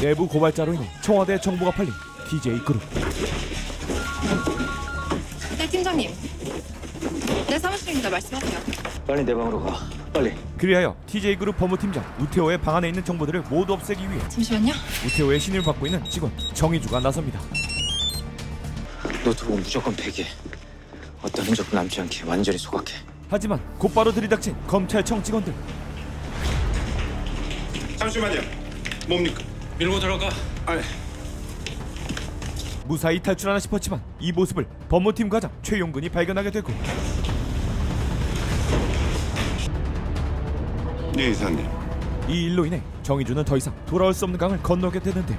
내부 고발자로 인해 청와대 정보가 팔린 DJ 그룹 네 팀장님. 네 사무실입니다. 말씀하세요. 빨리 내 방으로 가. 빨리. 그리하여 TJ 그룹 법무팀장 우태호의 방 안에 있는 정보들을 모두 없애기 위해 잠시만요. 우태호의 신임을 받고 있는 직원 정희주가 나섭니다. 노트북 무조건 폐기해. 어떤 흔적도 남지 않게 완전히 소각해. 하지만 곧바로 들이닥친 검찰청 직원들 잠시만요. 뭡니까? 밀고 들어가. 무사히 탈출하나 싶었지만 이 모습을 법무팀 과장 최용근이 발견하게 되고 네 이사님. 이 일로 인해 정희주는 더 이상 돌아올 수 없는 강을 건너게 되는데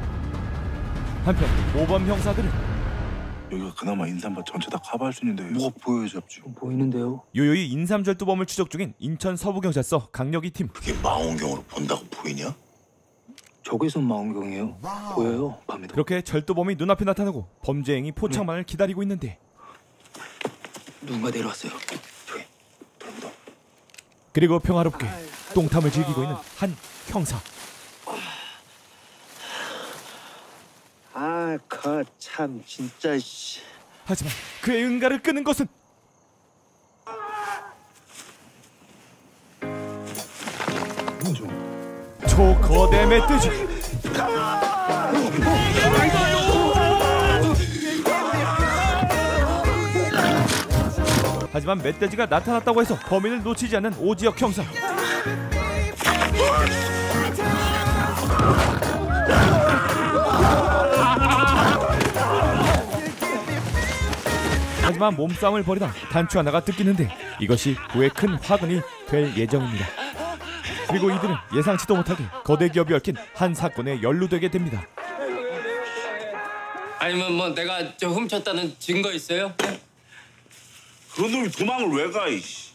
한편 모범 형사들은 여기가 그나마 인삼밭 전체 다 커버할 수 있는데 뭐가 보여야 잡지? 보이는데요? 요요이 인삼절도범을 추적 중인 인천 서부경찰서 강력이 팀 그게 망원경으로 본다고 보이냐? 저기선 망원경이에요. 보여요? 밤에도. 그렇게 절도범이 눈앞에 나타나고 범죄 행위 포착만을 기다리고 있는데 누군가 내려왔어요. 저기. 그리고 평화롭게 똥탐을 즐기고 있는 한 형사 아, 거참 진짜 씨. 하지만 그의 응가를 끄는 것은 초거대 멧돼지 하지만 멧돼지가 나타났다고 해서 범인을 놓치지 않는 오지혁 형사 하지만 몸싸움을 벌이다 단추 하나가 뜯기는데 이것이 후에 큰 화근이 될 예정입니다. 그리고 이들은 예상치도 못하게 거대 기업이 얽힌 한 사건에 연루되게 됩니다. 아니면 뭐 내가 저 훔쳤다는 증거 있어요? 그런 놈이 도망을 왜 가? 이씨.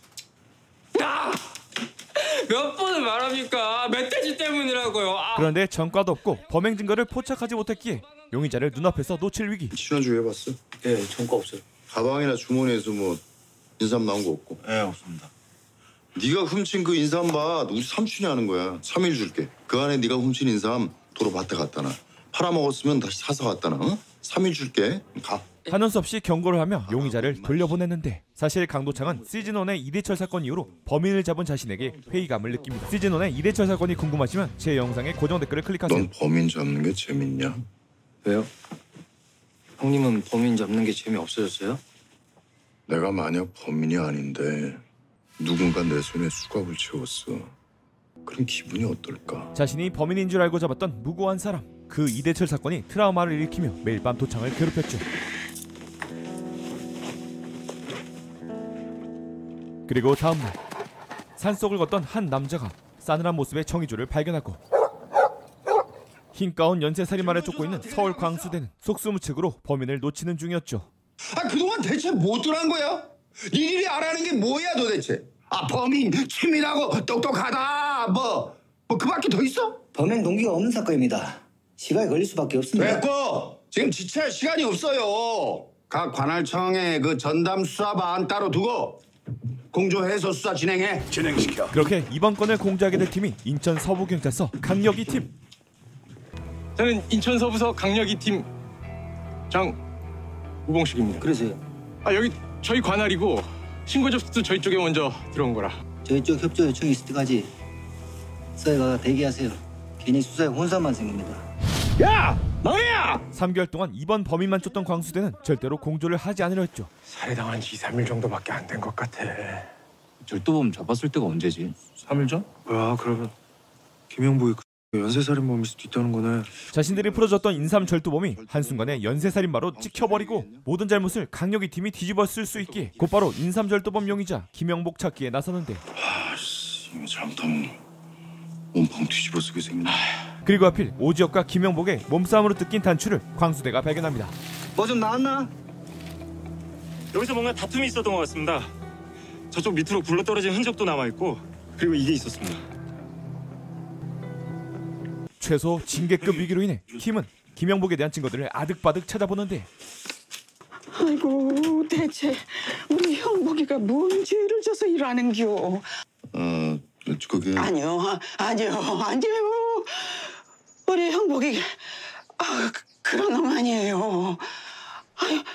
몇 번을 말합니까? 멧돼지 때문이라고요. 아. 그런데 전과도 없고 범행 증거를 포착하지 못했기에 용의자를 눈앞에서 놓칠 위기. 신원주 해봤어? 예, 전과 없어요. 가방이나 주머니에서 뭐 인삼 나온 거 없고. 예, 없습니다. 네가 훔친 그 인삼밭 우리 삼촌이 하는 거야. 3일 줄게. 그 안에 네가 훔친 인삼 도로 밭에 갖다 놔. 팔아먹었으면 다시 사서 갖다 놔. 어? 3일 줄게. 가. 하는 수 없이 경고를 하며 용의자를 돌려보냈는데 사실 강도창은 시즌1의 이대철 사건 이후로 범인을 잡은 자신에게 회의감을 느낍니다. 시즌1의 이대철 사건이 궁금하시면 제 영상의 고정 댓글을 클릭하세요. 넌 범인 잡는 게 재밌냐? 왜요? 형님은 범인 잡는 게 재미없어졌어요? 내가 만약 범인이 아닌데 누군가 내 손에 수갑을 채웠어. 그럼 기분이 어떨까? 자신이 범인인 줄 알고 잡았던 무고한 사람. 그 이대철 사건이 트라우마를 일으키며 매일 밤 도창을 괴롭혔죠. 그리고 다음날 산속을 걷던 한 남자가 싸늘한 모습의 정의조를 발견하고 흰 가운 연쇄살인마를 쫓고 있는 서울 광수대는 속수무책으로 범인을 놓치는 중이었죠. 아 그동안 대체 뭐들 한 거야? 니들이 알아는 게 뭐야 도대체? 아 범인 치밀하고 똑똑하다 뭐 뭐 그밖에 더 있어? 범행 동기가 없는 사건입니다. 시간이 걸릴 수밖에 없습니다. 됐고 지금 지체할 시간이 없어요. 각 관할청에 그 전담 수사반 따로 두고 공조 해소 수사 진행해. 진행시켜. 그렇게 이번 건을 공개하게 될 팀이 인천 서부경찰서 강력이 팀. 저는 인천 서부서 강력 이 팀 장 우봉식입니다. 그러세요. 아 여기 저희 관할이고 신고 접수도 저희 쪽에 먼저 들어온 거라. 저희 쪽 협조 요청이 있을 때까지 서해가 대기하세요. 괜히 수사에 혼선만 생깁니다. 야, 너야! 3개월 동안 이번 범인만 쫓던 광수대는 절대로 공조를 하지 않으려 했죠. 살해당한 지 2, 3일 정도밖에 안 된 것 같아. 절도범 잡았을 때가 언제지? 3일 전? 뭐야, 그러면 김영복이 그 연쇄살인범일 수도 있다는 거네. 자신들이 풀어줬던 인삼 절도범이 한순간에 연쇄살인마로 찍혀버리고 모든 잘못을 강력이 팀이 뒤집어 쓸 수 있기에 곧바로 인삼 절도범 용의자 김영복 찾기에 나서는데 이거 잘못하면 몸통 뒤집어 쓰게 생긴다. 그리고 하필 오지혁과 김영복의 몸싸움으로 뜯긴 단추를 광수대가 발견합니다. 뭐 좀 나왔나? 여기서 뭔가 다툼이 있었던 것 같습니다. 저쪽 밑으로 굴러떨어진 흔적도 남아 있고 그리고 이게 있었습니다. 최소 징계급 위기로 인해 팀은 김영복에 대한 증거들을 아득바득 찾아보는데 아이고 대체 우리 형복이가 뭔 죄를 져서 일하는겨 어, 그게 아니요, 아니요, 아니에요. 우리 형복이 아, 그- 그런 놈 아니에요.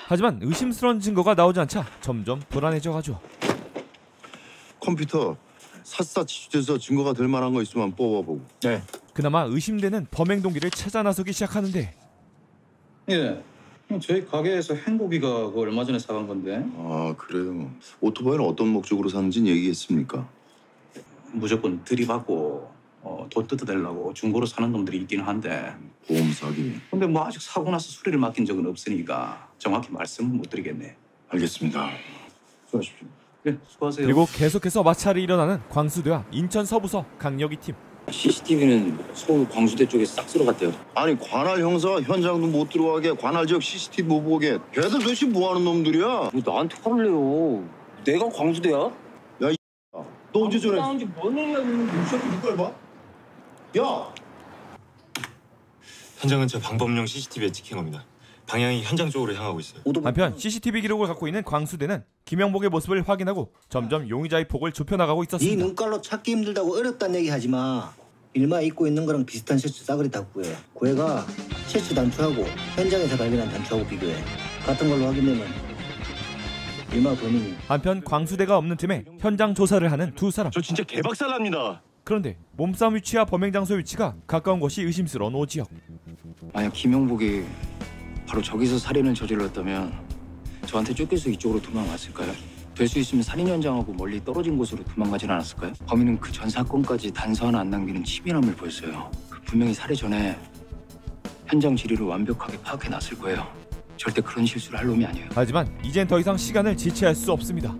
하지만 의심스러운 증거가 나오지 않자 점점 불안해져가죠. 컴퓨터 샅샅이 취재해서 증거가 될 만한 거 있으면 뽑아보고. 네. 그나마 의심되는 범행 동기를 찾아 나서기 시작하는데 예. 저희 가게에서 행복이가 그거 얼마 전에 사간 건데 아 그래요. 오토바이는 어떤 목적으로 사는지는 얘기했습니까? 무조건 들이받고 어, 돈 뜯어내려고 중고로 사는 놈들이 있기는 한데 보험 사기. 근데 뭐 아직 사고 나서 수리를 맡긴 적은 없으니까 정확히 말씀은 못 드리겠네. 알겠습니다. 수고하십시오. 네, 수고하세요. 그리고 계속해서 마찰이 일어나는 광수대와 인천 서부서 강력이 팀. CCTV는 서울 광수대 쪽에 싹 쓸어갔대요. 아니 관할 형사가 현장도 못 들어가게 관할 지역 CCTV 못 보게 걔들 도대체 뭐하는 놈들이야? 왜 나한테 화를 내요? 내가 광수대야? 너 언제 전에 뭔 얘기야? 누굴 봐? 야! 현장은 저 방범용 CCTV에 찍힌 겁니다. 방향이 현장 쪽으로 향하고 있어요. 한편 CCTV 기록을 갖고 있는 광수대는 김영복의 모습을 확인하고 점점 용의자의 폭을 좁혀나가고 네 있었습니다. 눈깔로 찾기 힘들다고 어렵다는 얘기 하지 마. 일마 입고 있는 거랑 비슷한 셔츠 싸그리 다 구해. 구해가 셔츠 단추하고 현장에서 발견한 단추하고 비교해. 같은 걸로 확인되면 일마 범인이 한편 광수대가 없는 틈에 현장 조사를 하는 두 사람. 저 진짜 개박살납니다. 그런데 몸싸움 위치와 범행 장소 위치가 가까운 것이 의심스러운 오지혁. 만약 김영복이 바로 저기서 살인을 저질렀다면 저한테 쫓겨서 이쪽으로 도망왔을까요? 될 수 있으면 살인 현장하고 멀리 떨어진 곳으로 도망가진 않았을까요? 범인은 그 전 사건까지 단서 하나 안 남기는 치밀함을 보였어요. 분명히 살해 전에 현장 지리를 완벽하게 파악해 놨을 거예요. 절대 그런 실수를 할 놈이 아니에요. 하지만 이젠 더 이상 시간을 지체할 수 없습니다.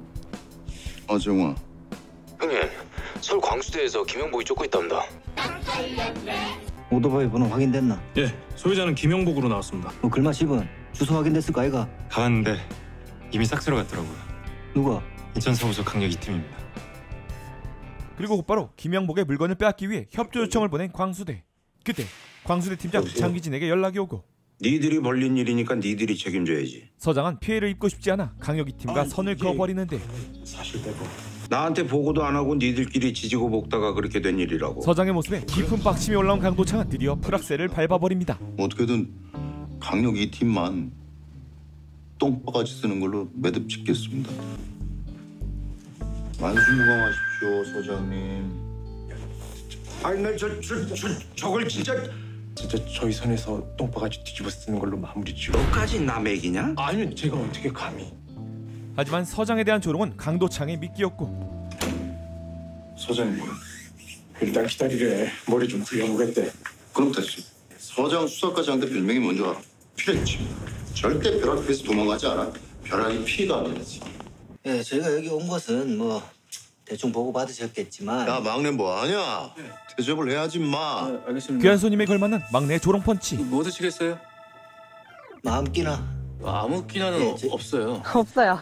아 정아 형님, 서울 광수대에서 김영복이 쫓고 있답니다. 오토바이 번호 확인됐나? 예, 소유자는 김영복으로 나왔습니다. 뭐 글마 10은 주소 확인됐을 거 아이가? 가봤는데 이미 싹 쓸어 갔더라고요. 누가? 인천 서부서 강력 이 팀입니다. 그리고 곧바로 김영복의 물건을 빼앗기 위해 협조 요청을 보낸 광수대. 그때 광수대 팀장 장기진에게 연락이 오고 니들이 벌린 일이니까 니들이 책임져야지. 서장은 피해를 입고 싶지 않아 강력이 팀과 선을 그어버리는데 나한테 보고도 안 하고 니들끼리 지지고 볶다가 그렇게 된 일이라고. 서장의 모습에 깊은 빡침이 올라온 강도창은 드디어 프락셀을 밟아버립니다. 어떻게든 강력 이 팀만 똥바가지 쓰는 걸로 매듭 짓겠습니다. 만수무강하십시오 소장님. 아니 나저 저 저 저걸 진짜 진짜 저희 선에서 똥바가지 뒤집어 쓰는 걸로 마무리 지어. 너까지 남에기냐? 아니면 제가 어떻게 감히? 하지만 서장에 대한 조롱은 강도창의 미끼였고 서장님, 일단 기다리래. 머리 좀 굴려보겠대. 그럼 됐지. 서장 수사과장한테 별명이 뭔지 알아? 피랬지. 절대 벼락에서 도망가지 않아. 벼락이 피가 아니지. 예, 저희가 여기 온 것은 뭐 대충 보고 받으셨겠지만 야 막내 뭐하냐? 대접을 해야지 마. 알겠습니다. 귀한 손님에 걸맞는 막내 조롱 펀치. 뭐 드시겠어요? 마음 끼나. 아무 끼나는 예, 저- 없어요.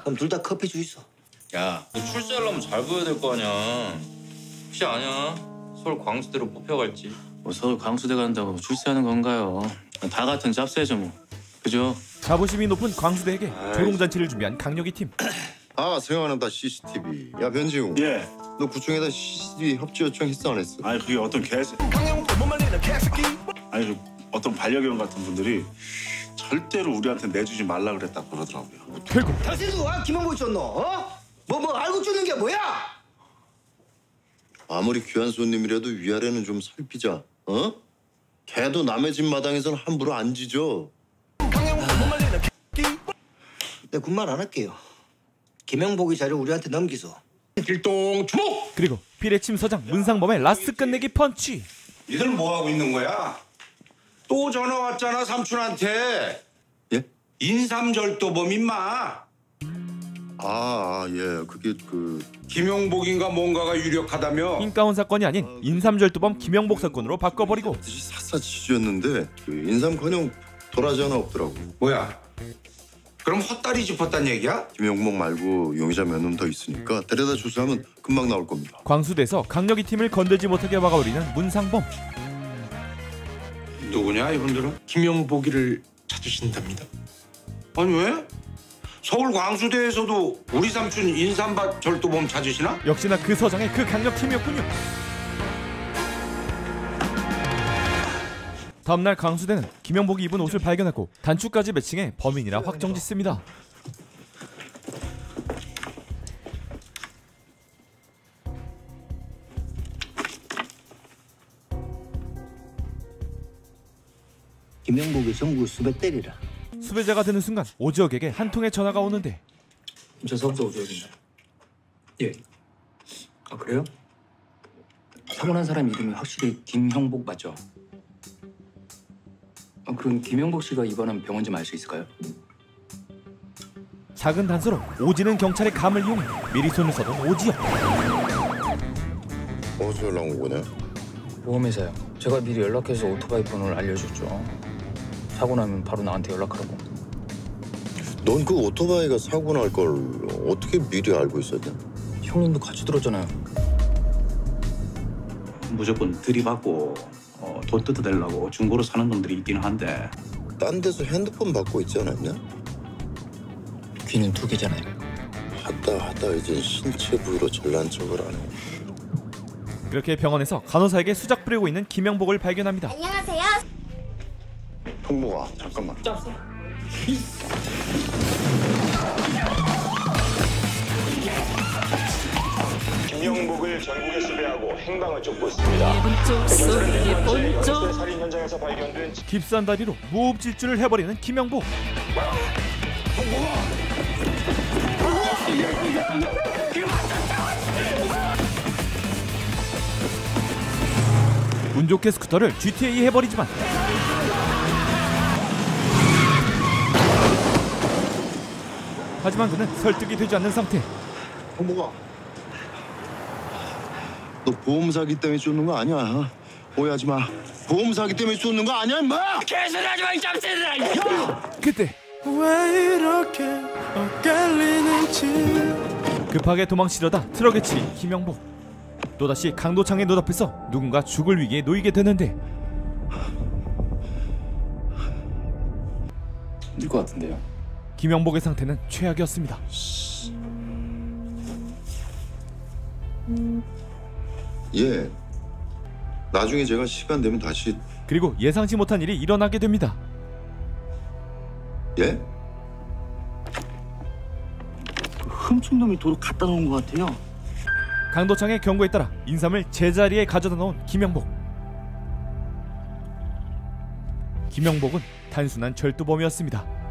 그럼 둘 다 커피 주이소. 야, 너 출세하려면 잘 보여야 될 거 아니야. 혹시 아냐? 서울 광수대로 뽑혀갈지. 뭐 서울 광수대 간다고 출세하는 건가요? 다 같은 짭새죠 뭐. 그죠? 자부심이 높은 광수대에게 조롱 잔치를 준비한 강력이 팀. 아 생각난다 CCTV. 야 변지웅. 예. 너 구청에다 CCTV 협조 요청 했어 안 했어? 아니 그게 어떤 개새. 아니 그 어떤 반려견 같은 분들이 절대로 우리한테 내주지 말라 그랬다 그러더라고요. 결국 당신 누가 김원보 줬노? 어? 뭐 뭐 알고 주는 게 뭐야? 아무리 귀한 손님이라도 위아래는 좀 살피자. 어? 걔도 남의 집 마당에선 함부로 안 짖죠. 내 군말 안 할게요. 김영복이 자료 우리한테 넘기소. 일동 주목. 그리고 피레침 서장 문상범의 라스트 끝내기 펀치. 니들 뭐 하고 있는 거야? 또 전화 왔잖아 삼촌한테. 예? 인삼절도범 임마. 아, 아, 예. 그게 그 김용복인가 뭔가가 유력하다며. 흰가운 사건이 아닌 인삼절도범 김영복 사건으로 바꿔버리고 뜻이 샅샅이 지었는데 그 인삼커녕 도라지 하나 없더라고. 뭐야? 그럼 헛다리 짚었단 얘기야? 김영목 말고 용의자 몇 놈 더 있으니까 데려다 조사하면 금방 나올 겁니다. 광수대에서 강력이 팀을 건들지 못하게 막아버리는 문상범. 누구냐 이분들은? 김영복이를 찾으신답니다. 아니 왜? 서울 광수대에서도 우리 삼촌 인삼밭 절도범 찾으시나? 역시나 그 서장의 그 강력팀이었군요. 다음날 강수대는 김영복이 입은 옷을 발견했고 단추까지 매칭해 범인이라 확정짓습니다. 김영복이 전국 수배 때리라. 수배자가 되는 순간 오지혁에게 한 통의 전화가 오는데 저 사업자 오주혁입니다. 예. 아 그래요? 사고 난 사람 이름이 확실히 김형복 맞죠? 아, 그럼 김형복 씨가 입원한 병원 좀 알 수 있을까요? 작은 단서로 오지는 경찰의 감을 이용해 미리 손을 써둔 오지혁. 어디서 연락 온 거냐? 보험회사요. 제가 미리 연락해서 오토바이 번호를 알려줬죠. 사고 나면 바로 나한테 연락하라고. 넌 그 오토바이가 사고 날 걸 어떻게 미리 알고 있었냐? 형님도 같이 들었잖아요. 무조건 들이받고 어, 돈 뜯어내려고 중고로 사는 놈들이 있기는 한데 딴 데서 핸드폰 받고 있지 않았냐? 귀는 두 개잖아요. 하다 하다 이제 신체 부위로 잘난 척을 하네. 그렇게 병원에서 간호사에게 수작 부리고 있는 김영복을 발견합니다. 안녕하세요. 형모가 잠깐만. 김영복을 전국에 수배하고 행방을 쫓고 있습니다. 경찰은 현재 연쇄 살인 현장에서 발견된 깁스한 다리로 무흡질주를 해버리는 김영복. 운 좋게 스쿠터를 GTA 해버리지만 하지만 그는 설득이 되지 않는 상태. 형모가 너 보험 사기 때문에 쫓는 거 아니야? 오해하지 마. 보험 사기 때문에 쫓는 거 아니야, 임마? 개소리하지 마, 이 짬새들아! 그때 왜 이렇게 엇갈리는지 급하게 도망치려다 트럭에 치인 김영복. 또다시 강도창의 눈앞에서 누군가 죽을 위기에 놓이게 되는데 될것 같은데요. 김영복의 상태는 최악이었습니다. 예. 나중에 제가 시간 되면 다시 그리고 예상치 못한 일이 일어나게 됩니다. 예? 훔친 놈이 도로 갖다 놓은 것 같아요. 강도창의 경고에 따라 인삼을 제자리에 가져다 놓은 김영복. 김영복은 단순한 절도범이었습니다.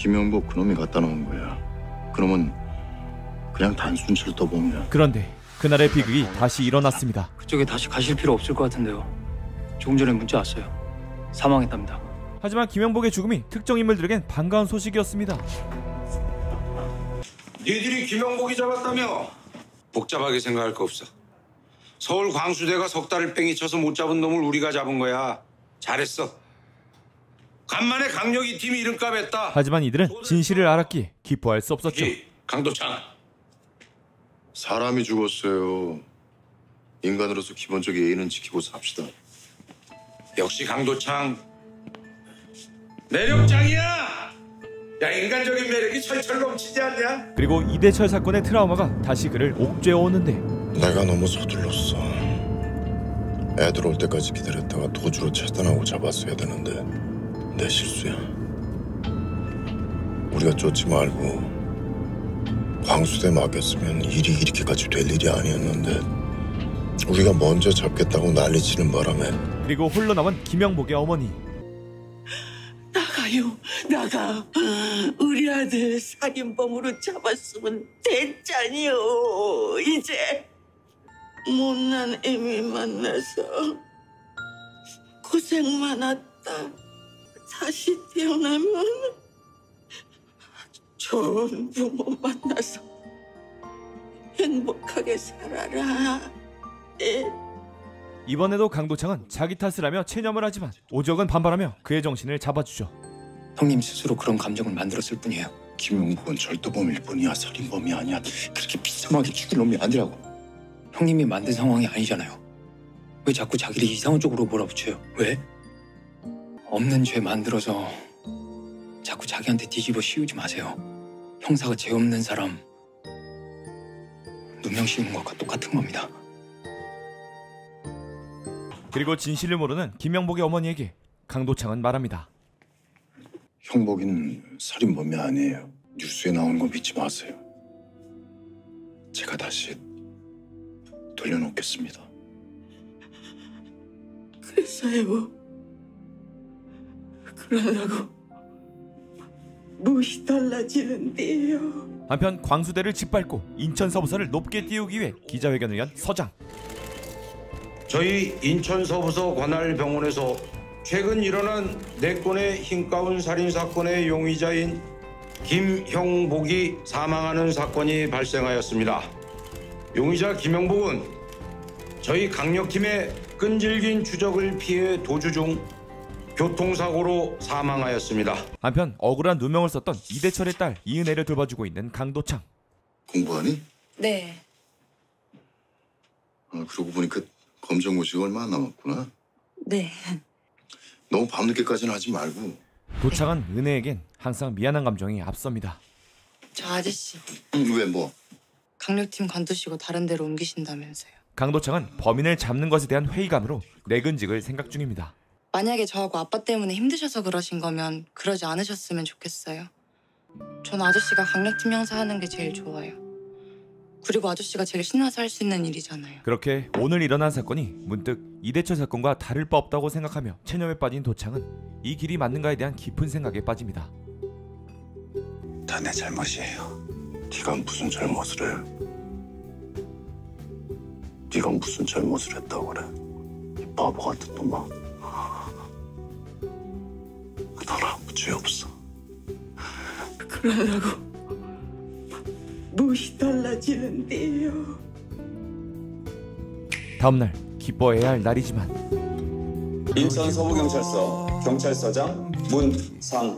김영복 그놈이 갖다 놓은 거야. 그놈은 그냥 단순 철도범이야. 그런데 그날의 비극이 다시 일어났습니다. 그쪽에 다시 가실 필요 없을 것 같은데요. 조금 전에 문자 왔어요. 사망했답니다. 하지만 김영복의 죽음이 특정 인물들에겐 반가운 소식이었습니다. 니들이 김영복이 잡았다며? 복잡하게 생각할 거 없어. 서울 광수대가 석 달을 뺑이 쳐서 못 잡은 놈을 우리가 잡은 거야. 잘했어. 간만에 강력이 팀 이름값 했다. 하지만 이들은 진실을 알았기에 기뻐할 수 없었죠. 강도창. 사람이 죽었어요. 인간으로서 기본적인 예의는 지키고 삽시다. 역시 강도창. 매력장이야. 야 인간적인 매력이 철철 넘치지 않냐? 그리고 이대철 사건의 트라우마가 다시 그를 옥죄어오는데 내가 너무 서둘렀어. 애들 올 때까지 기다렸다가 도주로 차단하고 잡았어야 되는데 내 실수야. 우리가 쫓지 말고 광수대 맡겼으면 일이 이렇게까지 될 일이 아니었는데 우리가 먼저 잡겠다고 난리치는 바람에 그리고 홀로 남은 김영복의 어머니 나가요, 나가. 우리 아들 살인범으로 잡았으면 됐잖요. 이제 못난 애미 만나서 고생 많았다. 다시 태어나면 좋은 부모 만나서 행복하게 살아라. 예. 이번에도 강도창은 자기 탓을 하며 체념을 하지만 오적은 반발하며 그의 정신을 잡아주죠. 형님 스스로 그런 감정을 만들었을 뿐이에요. 김용복은 절도범일 뿐이야 살인범이 아니야. 그렇게 비참하게 죽일 놈이 아니라고. 형님이 만든 상황이 아니잖아요. 왜 자꾸 자기를 이상한 쪽으로 몰아붙여요? 왜? 없는 죄 만들어서 자꾸 자기한테 뒤집어 씌우지 마세요. 형사가 죄 없는 사람 누명 씌우는 것과 똑같은 겁니다. 그리고 진실을 모르는 김영복의 어머니에게 강도창은 말합니다. 형복이는 살인범이 아니에요. 뉴스에 나오는 거 믿지 마세요. 제가 다시 돌려놓겠습니다. 그래서요. 그러려고 무엇이 달라지는데요. 한편 광수대를 짓밟고 인천 서부서를 높게 띄우기 위해 기자회견을 연 서장. 저희 인천 서부서 관할 병원에서 최근 일어난 네 건의 흰가운 살인 사건의 용의자인 김형복이 사망하는 사건이 발생하였습니다. 용의자 김형복은 저희 강력팀의 끈질긴 추적을 피해 도주 중 교통사고로 사망하였습니다. 한편 억울한 누명을 썼던 이대철의 딸 이은혜를 돌봐주고 있는 강도창. 공부하니? 네. 아, 그러고 보니 그 검정 고시가 얼마 안 남았구나. 네. 너무 밤늦게까지는 하지 말고. 도창은 은혜에겐 항상 미안한 감정이 앞섭니다. 저 아저씨 응, 왜 뭐? 강력팀 관두시고 다른 데로 옮기신다면서요. 강도창은 범인을 잡는 것에 대한 회의감으로 내근직을 생각 중입니다. 만약에 저하고 아빠 때문에 힘드셔서 그러신 거면 그러지 않으셨으면 좋겠어요. 전 아저씨가 강력팀 형사 하는 게 제일 좋아요. 그리고 아저씨가 제일 신나서 할 수 있는 일이잖아요. 그렇게 오늘 일어난 사건이 문득 이대철 사건과 다를 바 없다고 생각하며 체념에 빠진 도창은 이 길이 맞는가에 대한 깊은 생각에 빠집니다. 다 내 잘못이에요. 네가 무슨 잘못을 해? 네가 무슨 잘못을 했다고 그래? 이 바보 같은 놈아. 넌 아무 죄 없어. 그러려고 무엇이 달라지는데요. 다음날 기뻐해야 할 날이지만 인천 서부경찰서 경찰서장 문상범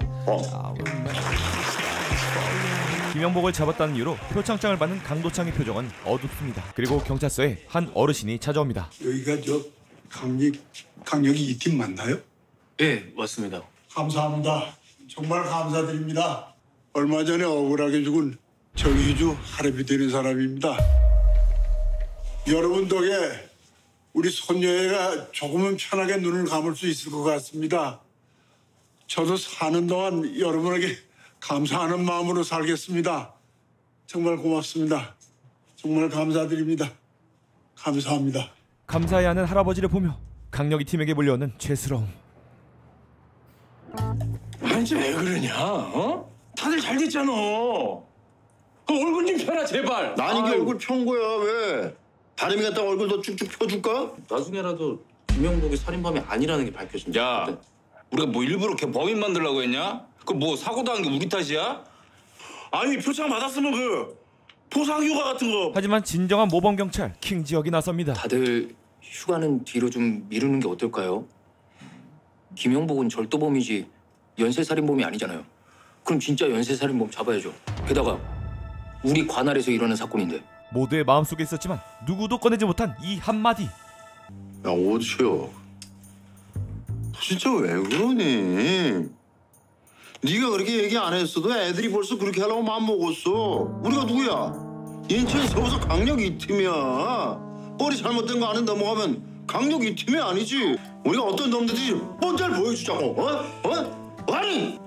김영복을 잡았다는 이유로 표창장을 받는 강도창의 표정은 어둡습니다. 그리고 경찰서에 한 어르신이 찾아옵니다. 여기가 저 강력 강력이 이 팀 맞나요? 예, 맞습니다. 감사합니다. 정말 감사드립니다. 얼마 전에 억울하게 죽은 정희주 할애비 되는 사람입니다. 여러분 덕에 우리 손녀애가 조금은 편하게 눈을 감을 수 있을 것 같습니다. 저도 사는 동안 여러분에게 감사하는 마음으로 살겠습니다. 정말 고맙습니다. 정말 감사드립니다. 감사합니다. 감사해하는 할아버지를 보며 강력이 팀에게 몰려오는 죄스러움. 아니 왜 그러냐? 어? 다들 잘 됐잖아. 그 얼굴 좀 펴라 제발. 난 이게 얼굴 편 거야 왜? 다름이 갖다 얼굴 더 쭉쭉 펴줄까? 나중에라도 김영복이 살인범이 아니라는 게 밝혀진다. 야, 우리가 뭐 일부러 걔 범인 만들려고 했냐? 그 뭐 사고 당한 게 우리 탓이야? 아니 표창 받았으면 그 포상 휴가 같은 거. 하지만 진정한 모범 경찰 킹지역이 나섭니다. 다들 휴가는 뒤로 좀 미루는 게 어떨까요? 김영복은 절도범이지 연쇄살인범이 아니잖아요. 그럼 진짜 연쇄살인범 잡아야죠. 게다가 우리 관할에서 일어난 사건인데. 모두의 마음속에 있었지만 누구도 꺼내지 못한 이 한마디. 야 오지요. 너 진짜 왜 그러니? 네가 그렇게 얘기 안 했어도 애들이 벌써 그렇게 하려고 마음 먹었어. 우리가 누구야? 인천 서부서 강력 이 팀이야. 뻘이 잘못된 거 아는 넘어가면 강력 이 팀이 아니지. 우리가 어떤 놈들인지 뻔잘 보여주자고. 어? 어? 아니.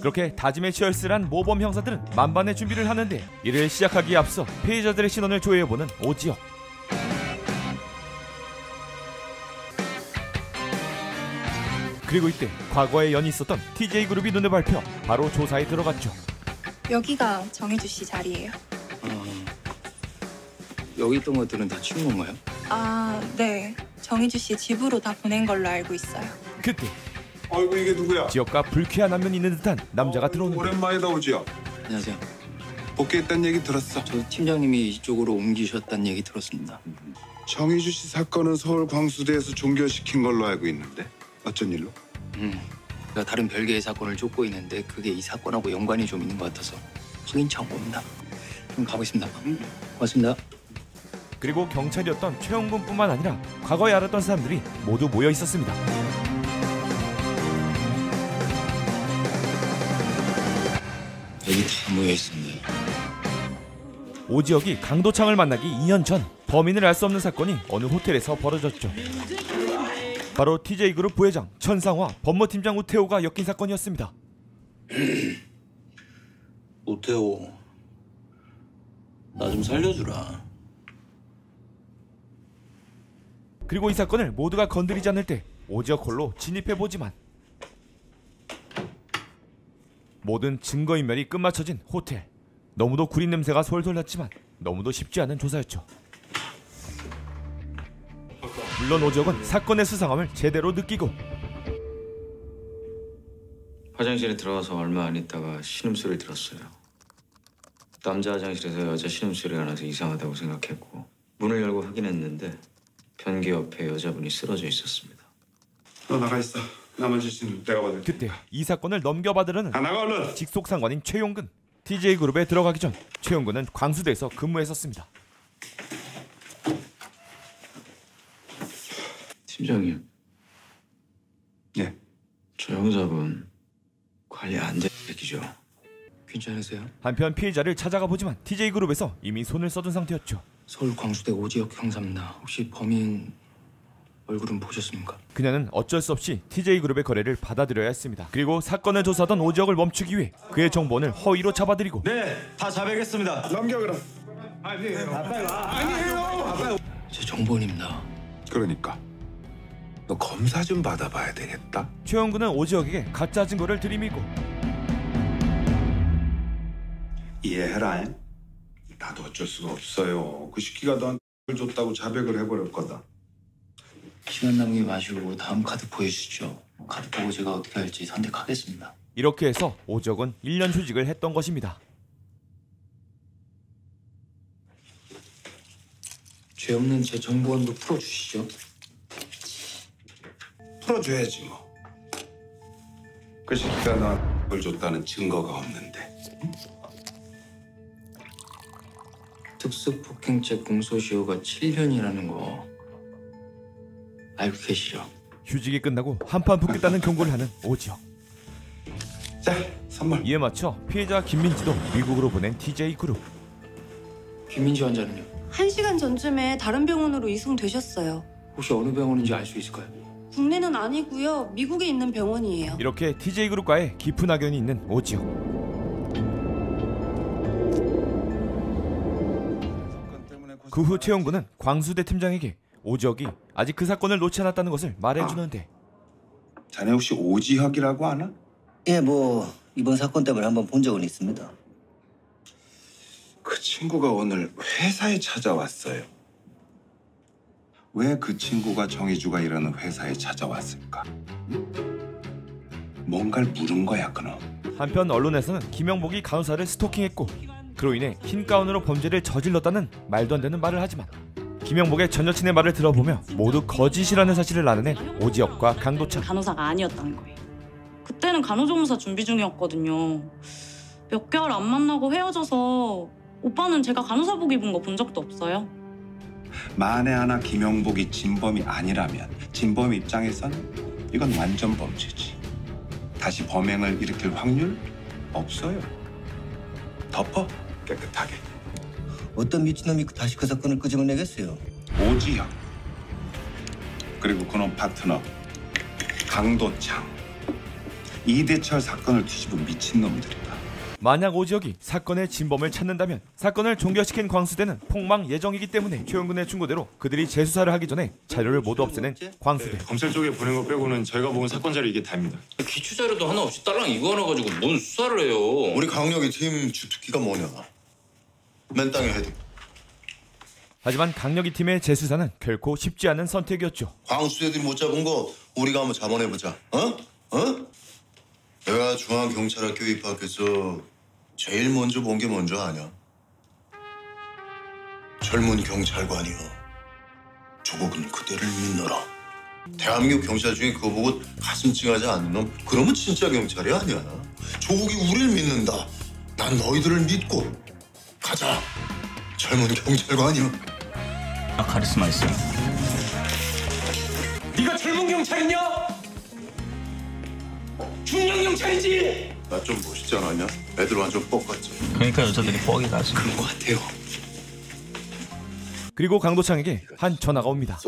그렇게 다짐에 치열스란 모범 형사들은 만반의 준비를 하는데 이를 시작하기에 앞서 피해자들의 신원을 조회해보는 오지혁. 그리고 이때 과거에 연이 있었던 TJ 그룹이 눈에 밟혀 바로 조사에 들어갔죠. 여기가 정희주 씨 자리예요. 여기 있던 것들은 다 치운 건가요? 아, 네. 정희주 씨 집으로 다 보낸 걸로 알고 있어요. 그때 아이고 이게 누구야? 지역과 불쾌한 안면이 있는 듯한 남자가 들어오는 오랜만이다 오지요. 안녕하세요. 복귀했다는 얘기 들었어. 저 팀장님이 이쪽으로 옮기셨다는 얘기 들었습니다. 정희주 씨 사건은 서울 광수대에서 종결시킨 걸로 알고 있는데 어쩐 일로? 음, 제가 다른 별개의 사건을 쫓고 있는데 그게 이 사건하고 연관이 좀 있는 것 같아서 않고 옵니다. 그럼 가보겠습니다. 음, 고맙습니다. 그리고 경찰이었던 최영군뿐만 아니라 과거에 알았던 사람들이 모두 모여 있었습니다. 여기 다 모여 있었네요. 오지혁이 강도창을 만나기 2년 전 범인을 알 수 없는 사건이 어느 호텔에서 벌어졌죠. 바로 TJ그룹 부회장 천상화 법무팀장 우태호가 엮인 사건이었습니다. 오태호 나 좀 살려주라 그리고 이 사건을 모두가 건드리지 않을 때 오지역 홀로 진입해보지만 모든 증거인멸이 끝마쳐진 호텔 너무도 구린 냄새가 솔솔 났지만 너무도 쉽지 않은 조사였죠 물론 오지역은 사건의 수상함을 제대로 느끼고 화장실에 들어가서 얼마 안 있다가 신음소리를 들었어요. 남자 화장실에서 여자 신음소리가 나서 이상하다고 생각했고 문을 열고 확인했는데 변기 옆에 여자분이 쓰러져 있었습니다. 너 나가 있어. 나머지 지는 내가 받을. 그때 이 사건을 넘겨받으려는 아, 나가 얼른. 직속 상관인 최용근 TJ그룹에 들어가기 전 최용근은 광수대에서 근무했었습니다 팀장님. 예. 저 형사분 관리 안 되는 새끼죠. 괜찮으세요? 한편 피해자를 찾아가 보지만 TJ그룹에서 이미 손을 써둔 상태였죠 서울 광수대 오지혁 형사입니다. 혹시 범인 얼굴은 보셨습니까? 그녀는 어쩔 수 없이 TJ그룹의 거래를 받아들여야 했습니다. 그리고 사건을 조사하던 오지혁을 멈추기 위해 그의 정보원을 허위로 잡아들이고 네, 다 자백했습니다. 넘겨 그럼. 제 정보원입니다. 그러니까 너 검사 좀 받아봐야 되겠다. 최영구는 오지혁에게 가짜 증거를 들이밀고 이해해라. 나도 어쩔 수가 없어요. 그 시키가 너한테 줬다고 자백을 해버릴 거다. 시간 낭비 마시고 다음 카드 보여주시죠. 카드 보고 제가 어떻게 할지 선택하겠습니다. 이렇게 해서 오지혁은 1년 휴직을 했던 것입니다. 죄 없는 제 정보원도 풀어주시죠. 풀어줘야지 뭐. 그 시키가 너한테 줬다는 증거가 없는데. 특수폭행죄 공소시효가 7년이라는 거 알고 계시죠? 휴직이 끝나고 한판 붙겠다는 경고를 하는 오지혁. 자, 선물. 이에 맞춰 피해자 김민지도 미국으로 보낸 TJ그룹. 김민지 환자는요? 한 시간 전쯤에 다른 병원으로 이송되셨어요. 혹시 어느 병원인지 알 수 있을까요? 국내는 아니고요. 미국에 있는 병원이에요. 이렇게 TJ그룹과의 깊은 악연이 있는 오지혁. 그 후 최영구는 광수대 팀장에게 오지혁이 아직 그 사건을 놓지 않았다는 것을 말해주는데 자네 혹시 오지혁이라고 아나? 예, 뭐 이번 사건 때문에 한번 본 적은 있습니다. 그 친구가 오늘 회사에 찾아왔어요. 왜 그 친구가 정희주가 일하는 회사에 찾아왔을까? 뭔가를 물은 거야, 그놈. 한편 언론에서는 김영복이 간호사를 스토킹했고 그로 인해 흰 가운으로 범죄를 저질렀다는 말도 안 되는 말을 하지만 김영복의 전 여친의 말을 들어보며 모두 거짓이라는 사실을 나눠낸 오지혁과 강도찬 간호사가 아니었다는 거예요. 그때는 간호조무사 준비 중이었거든요. 몇 개월 안 만나고 헤어져서 오빠는 제가 간호사복 입은 거 본 적도 없어요. 만에 하나 김영복이 진범이 아니라면 진범 입장에선 이건 완전 범죄지. 다시 범행을 일으킬 확률 없어요. 덮어 깨끗하게. 어떤 미친놈이 다시 그 사건을 끄집어내겠어요? 오지혁 그리고 그놈 파트너 강도창 이대철 사건을 뒤집은 미친놈들이다. 만약 오지혁이 사건의 진범을 찾는다면 사건을 종결시킨 광수대는 폭망 예정이기 때문에 최영근의 충고대로 그들이 재수사를 하기 전에 자료를 모두 없애는 광수대 검찰 쪽에 보낸 거 빼고는 저희가 먹은 사건 자료 이게 다입니다. 기초 자료도 하나 없이 딸랑 이거 하나 가지고 뭔 수사를 해요 우리 강력이 팀 주특기가 뭐냐? 맨 땅에 헤딩. 하지만 강력이 팀의 재수사는 결코 쉽지 않은 선택이었죠 광수 애들이 못 잡은 거 우리가 한번 잡아내보자. 어? 어? 내가 중앙경찰학교 입학해서 제일 먼저 본 게 뭔지 아냐? 젊은 경찰관이여. 조국은 그대를 믿노라. 대한민국 경찰 중에 그거 보고 가슴 찡하지 않는 놈 그러면 진짜 경찰이 아니야. 조국이 우리를 믿는다. 난 너희들을 믿고 가자. 젊은 경찰관이여. 아 카리스마 있어 네가 젊은 경찰이냐? 중년 경찰이지. 나 좀 멋있지 않았냐? 애들 완전 뻑 같지. 그러니까 여자들이 뻑이 가지 그런 거 같아요. 그리고 강도창에게 한 전화가 옵니다.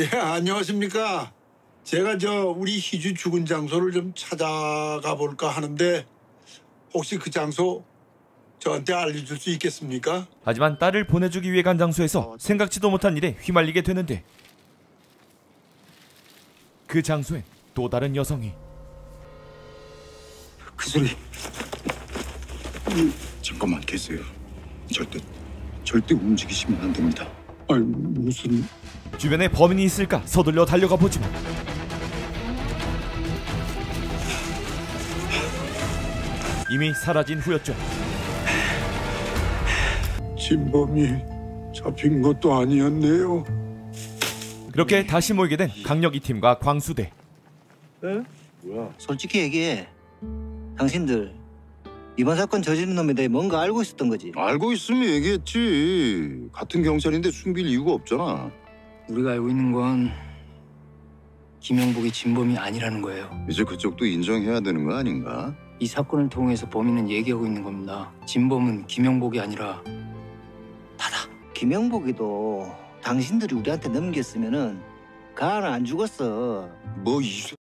예, 안녕하십니까. 제가 저 우리 희주 죽은 장소를 좀 찾아가 볼까 하는데 혹시 그 장소 저한테 알려줄 수 있겠습니까? 하지만 딸을 보내주기 위해 간 장소에서 생각지도 못한 일에 휘말리게 되는데 그 장소엔 또 다른 여성이 그 소리. 음, 잠깐만 계세요. 절대 절대 움직이시면 안 됩니다. 아니 무슨 주변에 범인이 있을까 서둘러 달려가 보지만 이미 사라진 후였죠. 진범이 잡힌 것도 아니었네요. 그렇게 다시 모이게 된 강력 2팀과 광수대. 뭐야? 솔직히 얘기해. 당신들 이번 사건 저지른 놈에 대해 뭔가 알고 있었던 거지. 알고 있으면 얘기했지. 같은 경찰인데 숨길 이유가 없잖아. 우리가 알고 있는 건 김영복이 진범이 아니라는 거예요. 이제 그쪽도 인정해야 되는 거 아닌가? 이 사건을 통해서 범인은 얘기하고 있는 겁니다. 진범은 김영복이 아니라 김영복이도 당신들이 우리한테 넘겼으면은 가는 안 죽었어. 뭐 이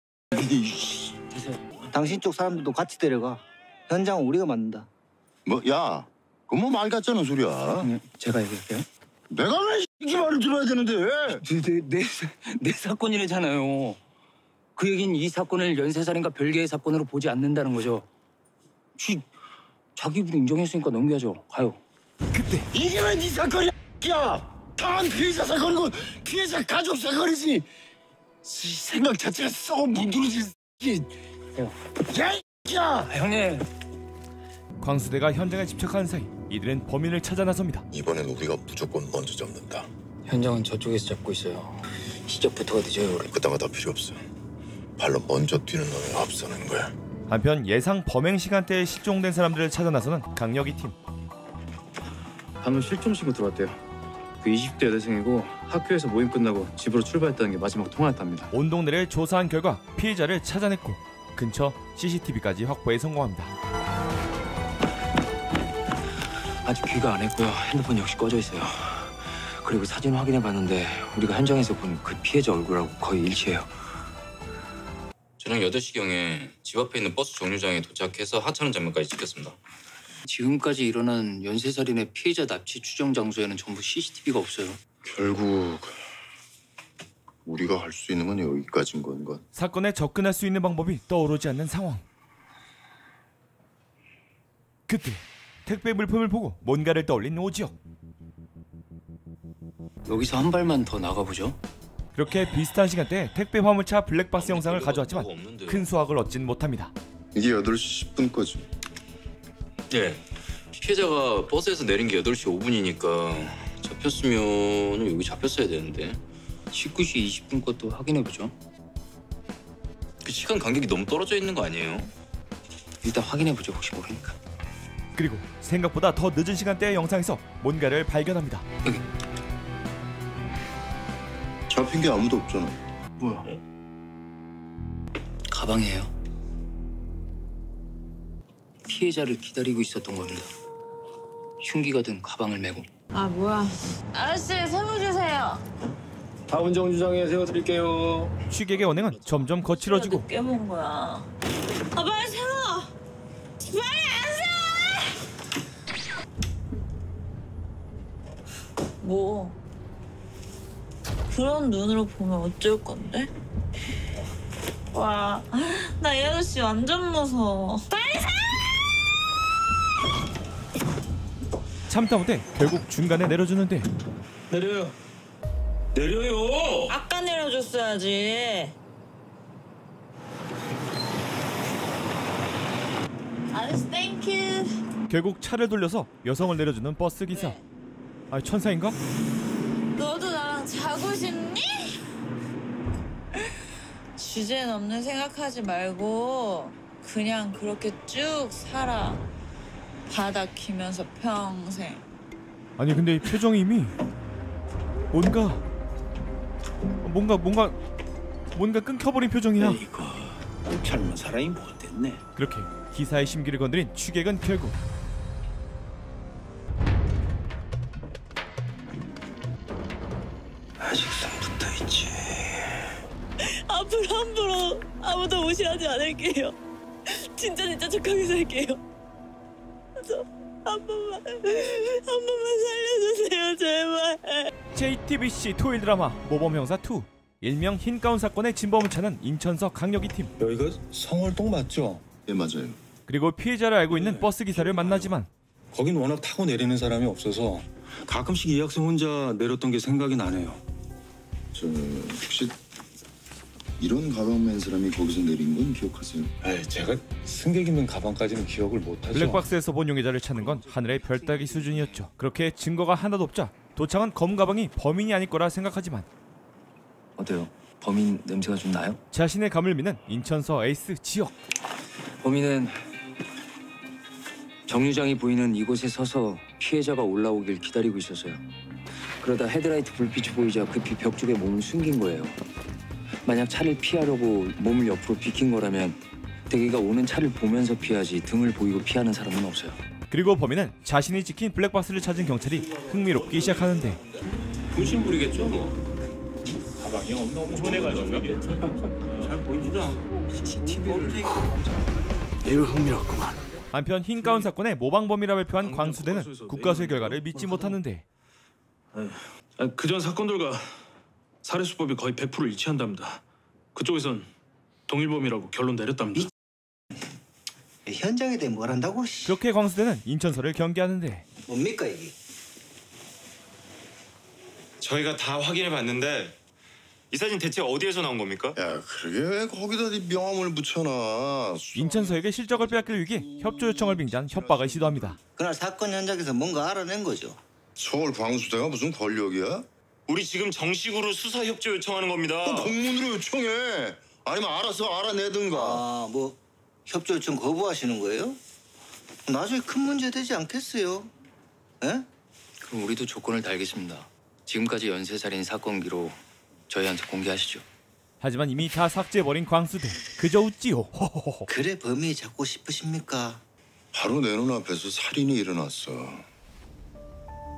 당신 쪽 사람들도 같이 데려가. 현장은 우리가 만든다. 뭐, 야, 그거 뭐말 같잖아 소리야. 제가 얘기할게요. 내가 왜이 말을 들어야 되는데? 내, 내, 내 사건이래잖아요. 그 얘긴 이 사건을 연쇄살인과 별개의 사건으로 보지 않는다는 거죠. 지, 자기 입으로 인정했으니까 넘겨야죠. 가요. 이게 왜 네 사건이야? 야, 다만 피해자 사건이고 피해자 가족 사건이지. 이 생각 자체가 썩어 문드러진 이. 야, 이 야, 형님. 광수대가 현장에 집착하는 사이 이들은 범인을 찾아 나섭니다. 이번엔 우리가 무조건 먼저 잡는다. 현장은 저쪽에서 잡고 있어요. 시작부터가 늦어요. 우리. 그딴 거다 필요 없어. 발로 먼저 뛰는 놈이 앞서는 거야. 한편 예상 범행 시간대에 실종된 사람들을 찾아 나서는 강력 2팀. 방금 실종 신고 들어왔대요. 그 20대 여대생이고 학교에서 모임 끝나고 집으로 출발했다는 게 마지막 통화였답니다. 온 동네를 조사한 결과 피해자를 찾아냈고 근처 CCTV까지 확보에 성공합니다. 아직 귀가 안 했고요. 핸드폰 역시 꺼져 있어요. 그리고 사진 확인해 봤는데 우리가 현장에서 본 그 피해자 얼굴하고 거의 일치해요. 저녁 8시경에 집 앞에 있는 버스 정류장에 도착해서 하차하는 장면까지 찍혔습니다. 지금까지 일어난 연쇄살인의 피해자 납치 추정 장소에는 전부 CCTV가 없어요. 결국 우리가 할 수 있는 건 여기까지인 건가? 사건에 접근할 수 있는 방법이 떠오르지 않는 상황. 그때 택배 물품을 보고 뭔가를 떠올린 오지혁. 여기서 한 발만 더 나가보죠. 그렇게 비슷한 시간대에 택배 화물차 블랙박스 영상을 가져왔지만 큰 수확을 얻진 못합니다. 이게 8시 10분 거지. 네. 피해자가 버스에서 내린 게 8시 5분이니까 잡혔으면 여기 잡혔어야 되는데 19시 20분 것도 확인해보죠. 그 시간 간격이 너무 떨어져 있는 거 아니에요? 일단 확인해보죠. 혹시 모르니까. 그리고 생각보다 더 늦은 시간대의 영상에서 뭔가를 발견합니다. 잡힌 게 아무도 없잖아. 뭐야? 가방이에요. 피해자를 기다리고 있었던 겁니다. 흉기가 든 가방을 메고. 아 뭐야? 아저씨 세무 주세요. 다운 정류장에 세워드릴게요. 취객의 언행은 점점 거칠어지고 늦게 먹은 거야. 아 빨리 세워. 빨리 안 세워. 뭐? 그런 눈으로 보면 어쩔 건데? 와, 나 이 아저씨 완전 무서워. 빨리 세 참다 못해 결국 중간에 내려주는데 내려요. 내려요. 아까 내려줬어야지. 아저씨 thank you. 결국 차를 돌려서 여성을 내려주는 버스 기사. 아 천사인가? 너도 나랑 자고 싶니? 주제는 없는 생각하지 말고 그냥 그렇게 쭉 살아. 바닥 키면서 평생 아니 근데 이 표정이 이미 뭔가 뭔가 뭔가 뭔가 끊겨버린 표정이야. 이거 젊은 사람이 못됐네. 그렇게 기사의 심기를 건드린 추객은 결국 진짜 진짜 착하게 살게요. 저한 번만 한 번만 살려주세요 제발. JTBC 토일 드라마 모범 형사 2 일명 흰가운 사건의 진범을 찾는 인천서 강력이 팀 여기가 성월동 맞죠? 예 맞아요. 그리고 피해자를 알고 있는 버스 기사를 만나지만 거긴 워낙 타고 내리는 사람이 없어서 가끔씩 이 학생 혼자 내렸던 게 생각이 나네요. 저 혹시 이런 가방 맨 사람이 거기서 내린 건 기억하세요? 아, 제가 승객 있는 가방까지는 기억을 못하죠. 블랙박스에서 본 용의자를 찾는 건 하늘의 별 따기 수준이었죠. 그렇게 증거가 하나도 없자 도창은 검은 가방이 범인이 아닐 거라 생각하지만 어때요? 범인 냄새가 좀 나요? 자신의 감을 믿는 인천서 에이스 지역 범인은 정류장이 보이는 이곳에 서서 피해자가 올라오길 기다리고 있었어요. 그러다 헤드라이트 불빛이 보이자 급히 벽 쪽에 몸을 숨긴 거예요. 만약 차를 피하려고 몸을 옆으로 비킨 거라면 다가오는 차를 보면서 피하지 등을 보이고 피하는 사람은 없어요. 그리고 범인은 자신이 찍힌 블랙박스를 찾은 경찰이 흥미롭기 시작하는데. 분신 부리겠죠 뭐. 가방이 너무 손해가지고. 잘 보이지도 않고. CCTV를 매우 흥미롭구만. 한편 흰 가운 사건의 모방범이라 발표한 광수대는 국가수의 결과를 믿지 못하는데. 그전 사건들과 살해 수법이 거의 100% 일치한답니다. 그쪽에선 동일범이라고 결론 내렸답니다. 현장에 대해 뭘 한다고? 그렇게 광수대는 인천서를 경계하는데 뭡니까 이게? 저희가 다 확인해 봤는데 이 사진 대체 어디에서 나온 겁니까? 야 그러게 왜 거기다 네 명함을 붙여놔? 인천서에게 실적을 빼앗길 위기에 협조 요청을 빙자한 협박을 시도합니다. 그날 사건 현장에서 뭔가 알아낸 거죠. 서울 광수대가 무슨 권력이야? 우리 지금 정식으로 수사 협조 요청하는 겁니다. 그럼 공문으로 요청해. 아니면 알아서 알아내든가. 아, 뭐 협조 요청 거부하시는 거예요? 나중에 큰 문제 되지 않겠어요? 예? 그럼 우리도 조건을 달겠습니다. 지금까지 연쇄살인 사건 기록 저희한테 공개하시죠. 하지만 이미 다 삭제해버린 광수대 그저 웃지요. 호호호. 그래 범인이 잡고 싶으십니까? 바로 내 눈앞에서 살인이 일어났어.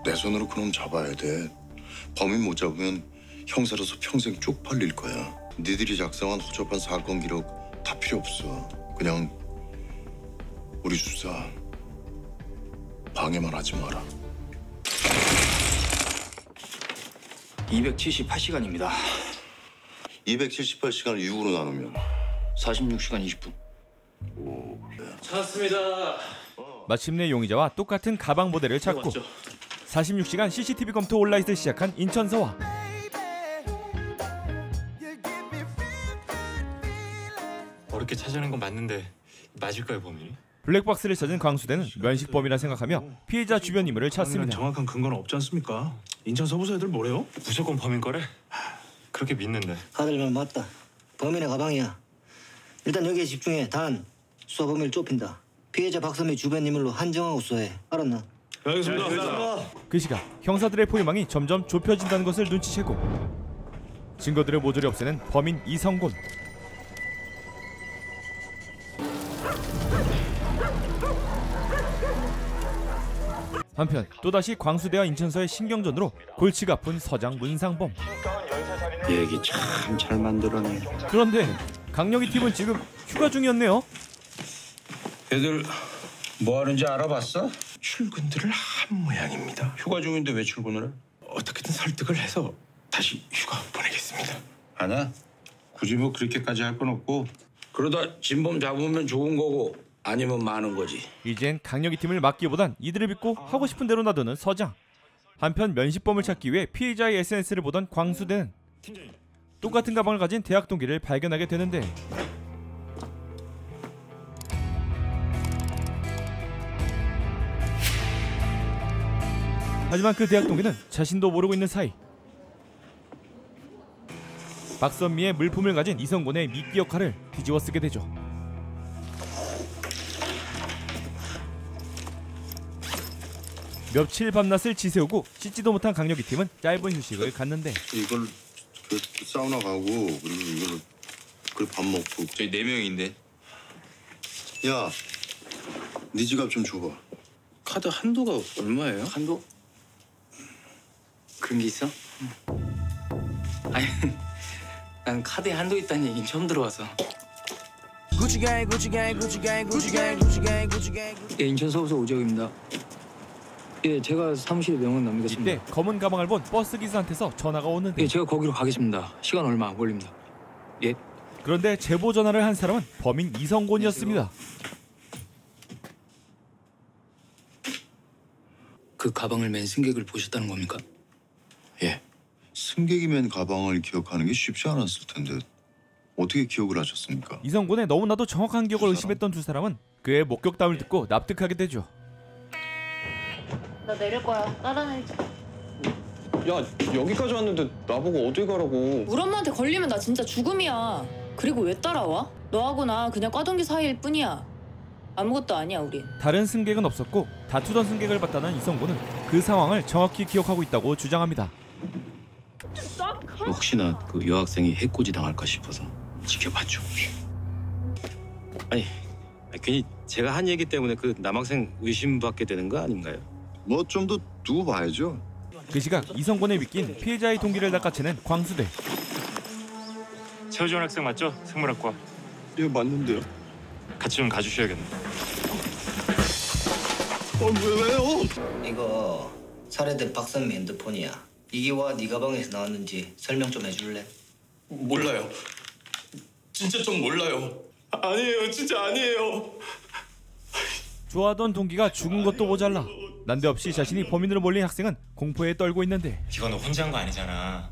내 손으로 그놈 잡아야 돼. 범인 못 잡으면 형사로서 평생 쪽팔릴 거야. 니들이 작성한 허접한 사건 기록 다 필요 없어. 그냥 우리 수사 방해만 하지 마라. 278시간입니다. 278시간을 6으로 나누면 46시간 20분. 찾았습니다. 마침내 용의자와 똑같은 가방 모델을 찾고 46시간 CCTV 검토 온라인을 시작한 인천서와 어렵게 찾아낸 건 맞는데 맞을까요 범인이? 블랙박스를 찾은 광수대는 면식범이라 생각하며 피해자 주변 인물을 찾습니다. 정확한 근거는 없지 않습니까? 인천 서부서 애들 뭐래요? 무조건 범인 거래? 그렇게 믿는데 말 맞다. 범인의 가방이야. 일단 여기에 집중해. 단 수사 범위를 좁힌다. 피해자 박선미 주변 인물로 한정하고 수사해. 알았나? 알겠습니다. 그 시각 형사들의 포위망이 점점 좁혀진다는 것을 눈치채고 증거들을 모조리 없애는 범인 이성곤 한편 또다시 광수대와 인천서의 신경전으로 골치가 아픈 서장 문상범 얘기 참 잘 만들어내. 그런데 강력이 팀은 지금 휴가 중이었네요 애들 뭐 하는지 알아봤어? 출근들을 한 모양입니다. 휴가 중인데 왜 출근을 해? 어떻게든 설득을 해서 다시 휴가 보내겠습니다. 아니야. 굳이 뭐 그렇게까지 할 건 없고 그러다 진범 잡으면 좋은 거고 아니면 많은 거지. 이젠 강력이 팀을 맡기보단 이들을 믿고 하고 싶은 대로 놔두는 서장 한편 면식범을 찾기 위해 피해자의 SNS를 보던 광수대는 똑같은 가방을 가진 대학 동기를 발견하게 되는데 하지만 그 대학 동기는 자신도 모르고 있는 사이 박선미의 물품을 가진 이성곤의 미끼 역할을 뒤집어 쓰게 되죠. 며칠 밤낮을 지새우고 씻지도 못한 강력이 팀은 짧은 휴식을 갖는데 이걸 그 사우나 가고 그리고 이걸 그리고 밥 먹고 저희 네 명인데 야, 네 지갑 좀 줘봐. 카드 한도가 얼마예요? 한도? 그런 게 있어? 아니, 난 카드에 한도 있다는 얘긴 처음 들어와서. Gucci gang, Gucci gang, Gucci gang. 예, 인천 서울서 오재욱입니다. 예, 제가 사무실에 명함 남기겠습니다. 이때 검은 가방을 본 버스 기사한테서 전화가 오는데 예, 제가 거기로 가겠습니다. 시간 얼마 안 걸립니다. 예. 그런데 제보 전화를 한 사람은 범인 이성곤이었습니다. 그 가방을 맨 승객을 보셨다는 겁니까? 예. 승객이 맨 가방을 기억하는 게 쉽지 않았을 텐데 어떻게 기억을 하셨습니까? 이성곤의 너무나도 정확한 기억을 의심했던 두 사람은 그의 목격담을 듣고 납득하게 되죠. 나 내릴 거야. 따라내자. 야 여기까지 왔는데 나보고 어디 가라고 우리 엄마한테 걸리면 나 진짜 죽음이야. 그리고 왜 따라와? 너하고 나 그냥 과동기 사이일 뿐이야. 아무것도 아니야 우린. 다른 승객은 없었고 다투던 승객을 봤다는 이성곤은 그 상황을 정확히 기억하고 있다고 주장합니다. 혹시나 그 여학생이 해코지 당할까 싶어서 지켜봤죠. 아니 괜히 제가 한 얘기 때문에 그 남학생 의심받게 되는 거 아닌가요? 뭐 좀 더 두고 봐야죠. 그 시각 이성곤에 믿긴 피해자의 동기를 낚아채는 광수대. 최우준 학생 맞죠? 생물학과. 예 맞는데요. 같이 좀 가주셔야겠네. 어, 왜, 왜요? 이거 살해된 박선미 핸드폰이야. 이기와 네 가방에서 나왔는지 설명 좀 해줄래? 몰라요. 진짜 좀 몰라요. 아니에요, 진짜 아니에요. 좋아하던 동기가 죽은 것도 모자라 난데없이 자신이 범인으로 몰린 학생은 공포에 떨고 있는데 이거 너 혼자 한 거 아니잖아.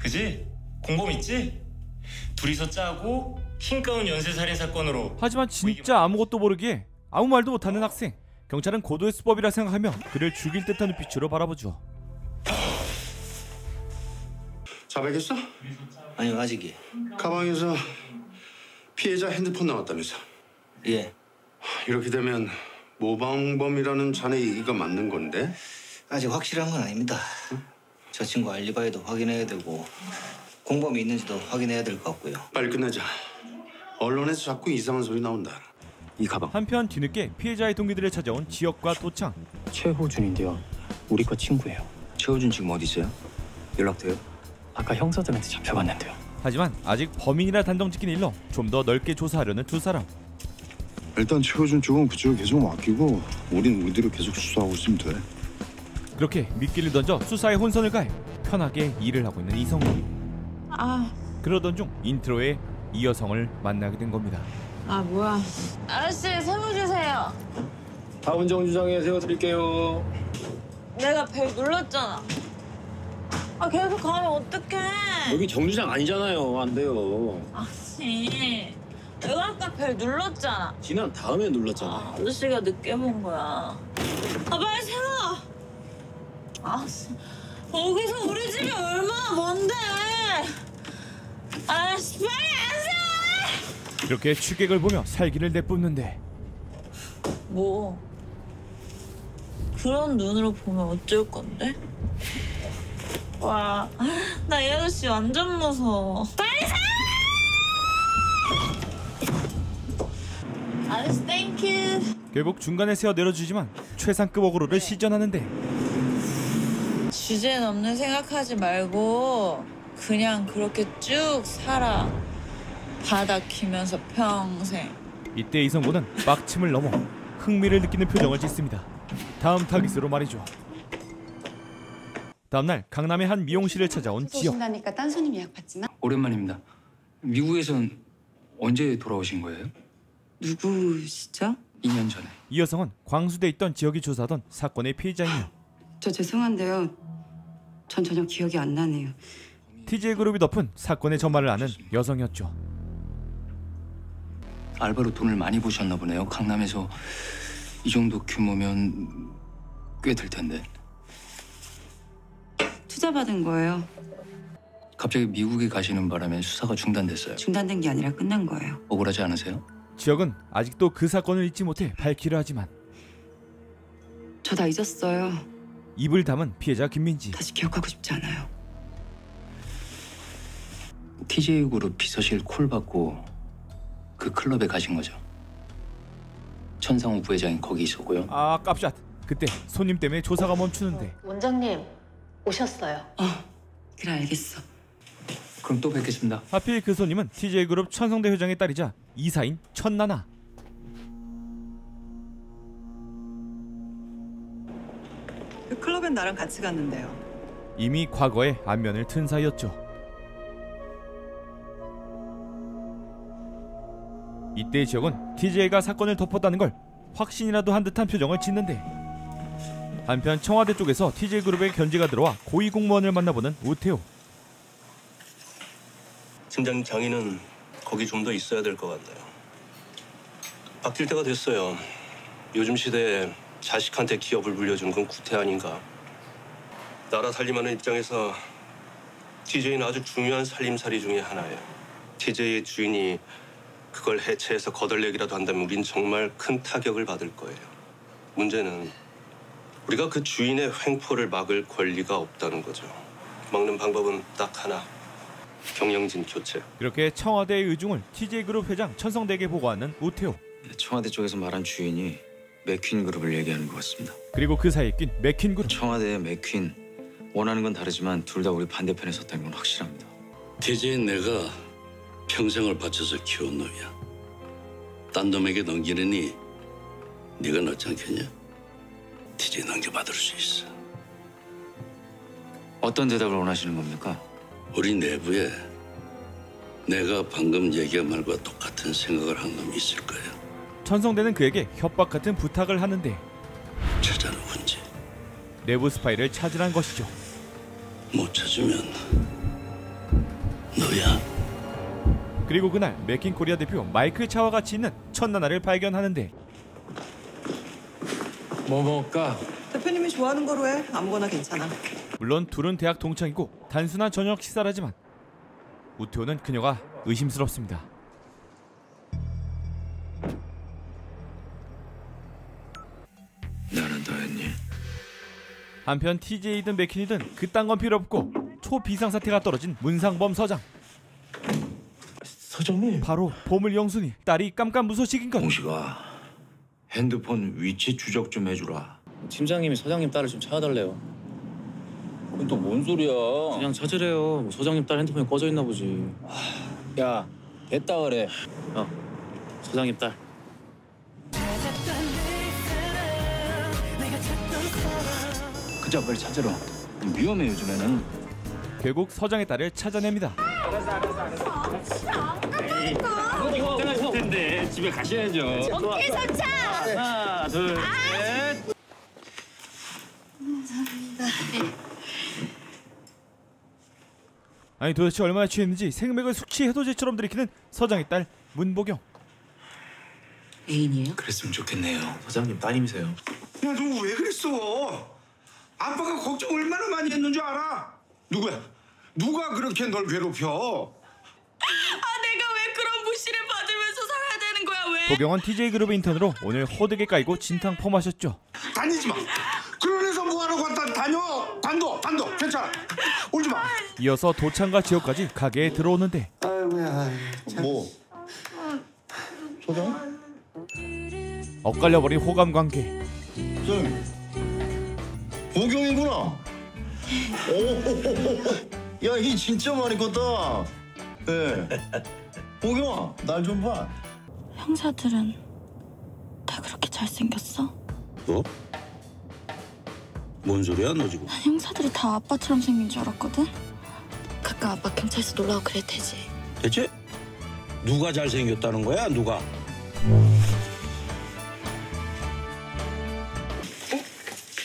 그지? 공범 있지? 둘이서 짜고 흰 가운 연쇄 살인 사건으로 하지만 진짜 아무것도 모르기에 아무 말도 못하는 학생 경찰은 고도의 수법이라 생각하며 그를 죽일 듯한 눈빛으로 바라보죠 자백했어? 아니요 아직이. 가방에서 피해자 핸드폰 나왔다면서? 예. 이렇게 되면 모방범이라는 자네 얘기가 맞는 건데? 아직 확실한 건 아닙니다. 저 친구 알리바이도 확인해야 되고 공범이 있는지도 확인해야 될 것 같고요. 빨리 끝내자. 언론에서 자꾸 이상한 소리 나온다. 이 가방 한편 뒤늦게 피해자의 동기들을 찾아온 지역과 도창 최호준인데요. 우리 과 친구예요. 최호준 지금 어디 있어요? 연락돼요? 아까 형사들한테 잡혀갔는데요. 하지만 아직 범인이라 단정 짓긴 일러 좀더 넓게 조사하려는 두 사람 일단 최호준 쪽은 그쪽을 계속 맡기고 우린 우리대로 계속 수사하고 있으면 돼. 그렇게 미끼를 던져 수사에 혼선을 가해 편하게 일을 하고 있는 이성훈 아, 그러던 중 인트로에 이 여성을 만나게 된 겁니다 아 뭐야. 아저씨 세워 주세요. 다음 정류장에 세워드릴게요. 내가 벨 눌렀잖아. 아 계속 가면 어떡해. 여기 정류장 아니잖아요. 안 돼요. 아씨. 내가 아까 벨 눌렀잖아. 지난 다음에 눌렀잖아. 아저씨가 늦게 본 거야. 아 빨리 세워. 아씨. 거기서 우리 집이 얼마나 먼데. 아씨 빨리 안 세워. 이렇게 취객을 보며 살기를 내뿜는데 뭐 그런 눈으로 보면 어쩔 건데? 와, 나 이 아저씨 완전 무서워. 빨리 세! 아저씨 thank you. 결국 중간에 세워 내려주지만 최상급 어그로를 시전하는데 주제 넘는 생각하지 말고 그냥 그렇게 쭉 살아. 바닥 키면서 평생. 이때 이성곤은 빡침을 넘어 흥미를 느끼는 표정을 짓습니다. 다음 타깃으로 말이죠. 다음날 강남의 한 미용실을 찾아온 지역. 오신다니까 딴 손님 예약 받지만 오랜만입니다. 미국에선 언제 돌아오신 거예요? 누구시죠? 2년 전에. 이 여성은 광수대에 있던 지역이 조사하던 사건의 피해자이며 저 죄송한데요. 전 전혀 기억이 안 나네요. TJ 그룹이 덮은 사건의 전말을 아는 여성이었죠. 알바로 돈을 많이 버셨나 보네요. 강남에서 이 정도 규모면 꽤 될 텐데. 투자 받은 거예요. 갑자기 미국에 가시는 바람에 수사가 중단됐어요. 중단된 게 아니라 끝난 거예요. 억울하지 않으세요? 지역은 아직도 그 사건을 잊지 못해 밝히려 하지만 저 다 잊었어요. 입을 담은 피해자 김민지. 다시 기억하고 싶지 않아요. TJ 그룹 비서실 콜 받고 그 클럽에 가신 거죠. 천상우 부회장이 거기 있었고요. 아 깝샷. 그때 손님 때문에 조사가 멈추는데 원장님 오셨어요. 그래 알겠어. 그럼 또 뵙겠습니다. 하필 그 손님은 TJ그룹 천성대 회장의 딸이자 이사인 천나나. 그 클럽엔 나랑 같이 갔는데요. 이미 과거의 안면을 튼 사이였죠. 이때 지역은 TJ가 사건을 덮었다는 걸 확신이라도 한 듯한 표정을 짓는데 한편 청와대 쪽에서 TJ그룹의 견제가 들어와 고위공무원을 만나보는 우태호 팀장님 장인은 거기 좀 더 있어야 될 것 같네요. 바뀔 때가 됐어요. 요즘 시대에 자식한테 기업을 물려주는 건 구태 아닌가. 나라 살림하는 입장에서 TJ는 아주 중요한 살림살이 중에 하나예요. TJ의 주인이 그걸 해체해서 거덜내기라도 한다면 우린 정말 큰 타격을 받을 거예요. 문제는 우리가 그 주인의 횡포를 막을 권리가 없다는 거죠. 막는 방법은 딱 하나. 경영진 교체. 그렇게 청와대의 의중을 TJ그룹 회장 천성대에게 보고하는 우태호 청와대 쪽에서 말한 주인이 맥퀸 그룹을 얘기하는 것 같습니다. 그리고 그 사이에 낀 맥퀸 그룹 청와대의 맥퀸 원하는 건 다르지만 둘 다 우리 반대편에 섰다는 건 확실합니다. 대제인 내가 평생을 바쳐서 키운 놈이야. 딴 놈에게 넘기느니 네가 넣지 않겠냐? 대제 넘겨받을 수 있어. 어떤 대답을 원하시는 겁니까? 우리 내부에 내가 방금 얘기한 말과 똑같은 생각을 한 놈이 있을 거야. 천성대는 그에게 협박 같은 부탁을 하는데 찾아 누군지 내부 스파이를 찾으란 것이죠. 못 찾으면 너야. 그리고 그날 맥킨 코리아 대표 마이클 차와 같이 있는 천나나를 발견하는데 뭐 먹을까? 대표님이 좋아하는 거로 해. 아무거나 괜찮아. 물론 둘은 대학 동창이고 단순한 저녁 식사라지만 우태호는 그녀가 의심스럽습니다. 나는 더 했니? 한편 TJ든 맥킨이든 그딴 건 필요 없고 초비상사태가 떨어진 문상범 서장. 서장님. 바로 보물 영순이 딸이 깜깜무소식인 것. 공식아 핸드폰 위치 추적 좀 해주라. 팀장님이 서장님 딸을 좀 찾아달래요. 그건 또 뭔 소리야? 그냥 찾으래요. 뭐 서장님 딸 핸드폰이 꺼져 있나 보지. 야 됐다 그래. 어, 서장님 딸. 그자 빨리 찾으러. 위험해 요즘에는. 결국 서장의 딸을 찾아냅니다. 걱정하 실 텐데 집에 가셔야죠. 오케이 선차. 하나, 둘, 셋. 감사합니다. 아니 도대체 얼마나 취했는지 생맥을 숙취 해도제처럼 들이키는 서장의 딸 문보경. 애인이에요? 그랬으면 좋겠네요. 서장님 따님이세요. 야, 너 왜 그랬어? 아빠가 걱정 얼마나 많이 했는 줄 알아? 누구야? 누가 그렇게 널 괴롭혀? 아 내가 왜 그런 무시를 받 보경은 TJ그룹 인턴으로 오늘 호되게 깔고 진탕 펌하셨죠. 다니지 마. 그런 데서 뭐하러 갔다 다녀? 단도, 단도, 괜찮아. 울지 마. 이어서 도창과 지옥까지 가게에 들어오는데 아이고야. 뭐? 소장? 엇갈려버린 호감 관계. 보경이구나. 오, 야, 이 진짜 많이 컸다. 예. 보경아, 날 좀 봐. 형사들은 다 그렇게 잘생겼어? 뭐? 뭔 소리야 너 지금? 난 형사들이 다 아빠처럼 생긴 줄 알았거든? 가끔 아빠 경찰서 놀라고 그럴 테지 대체 누가 잘생겼다는 거야 누가?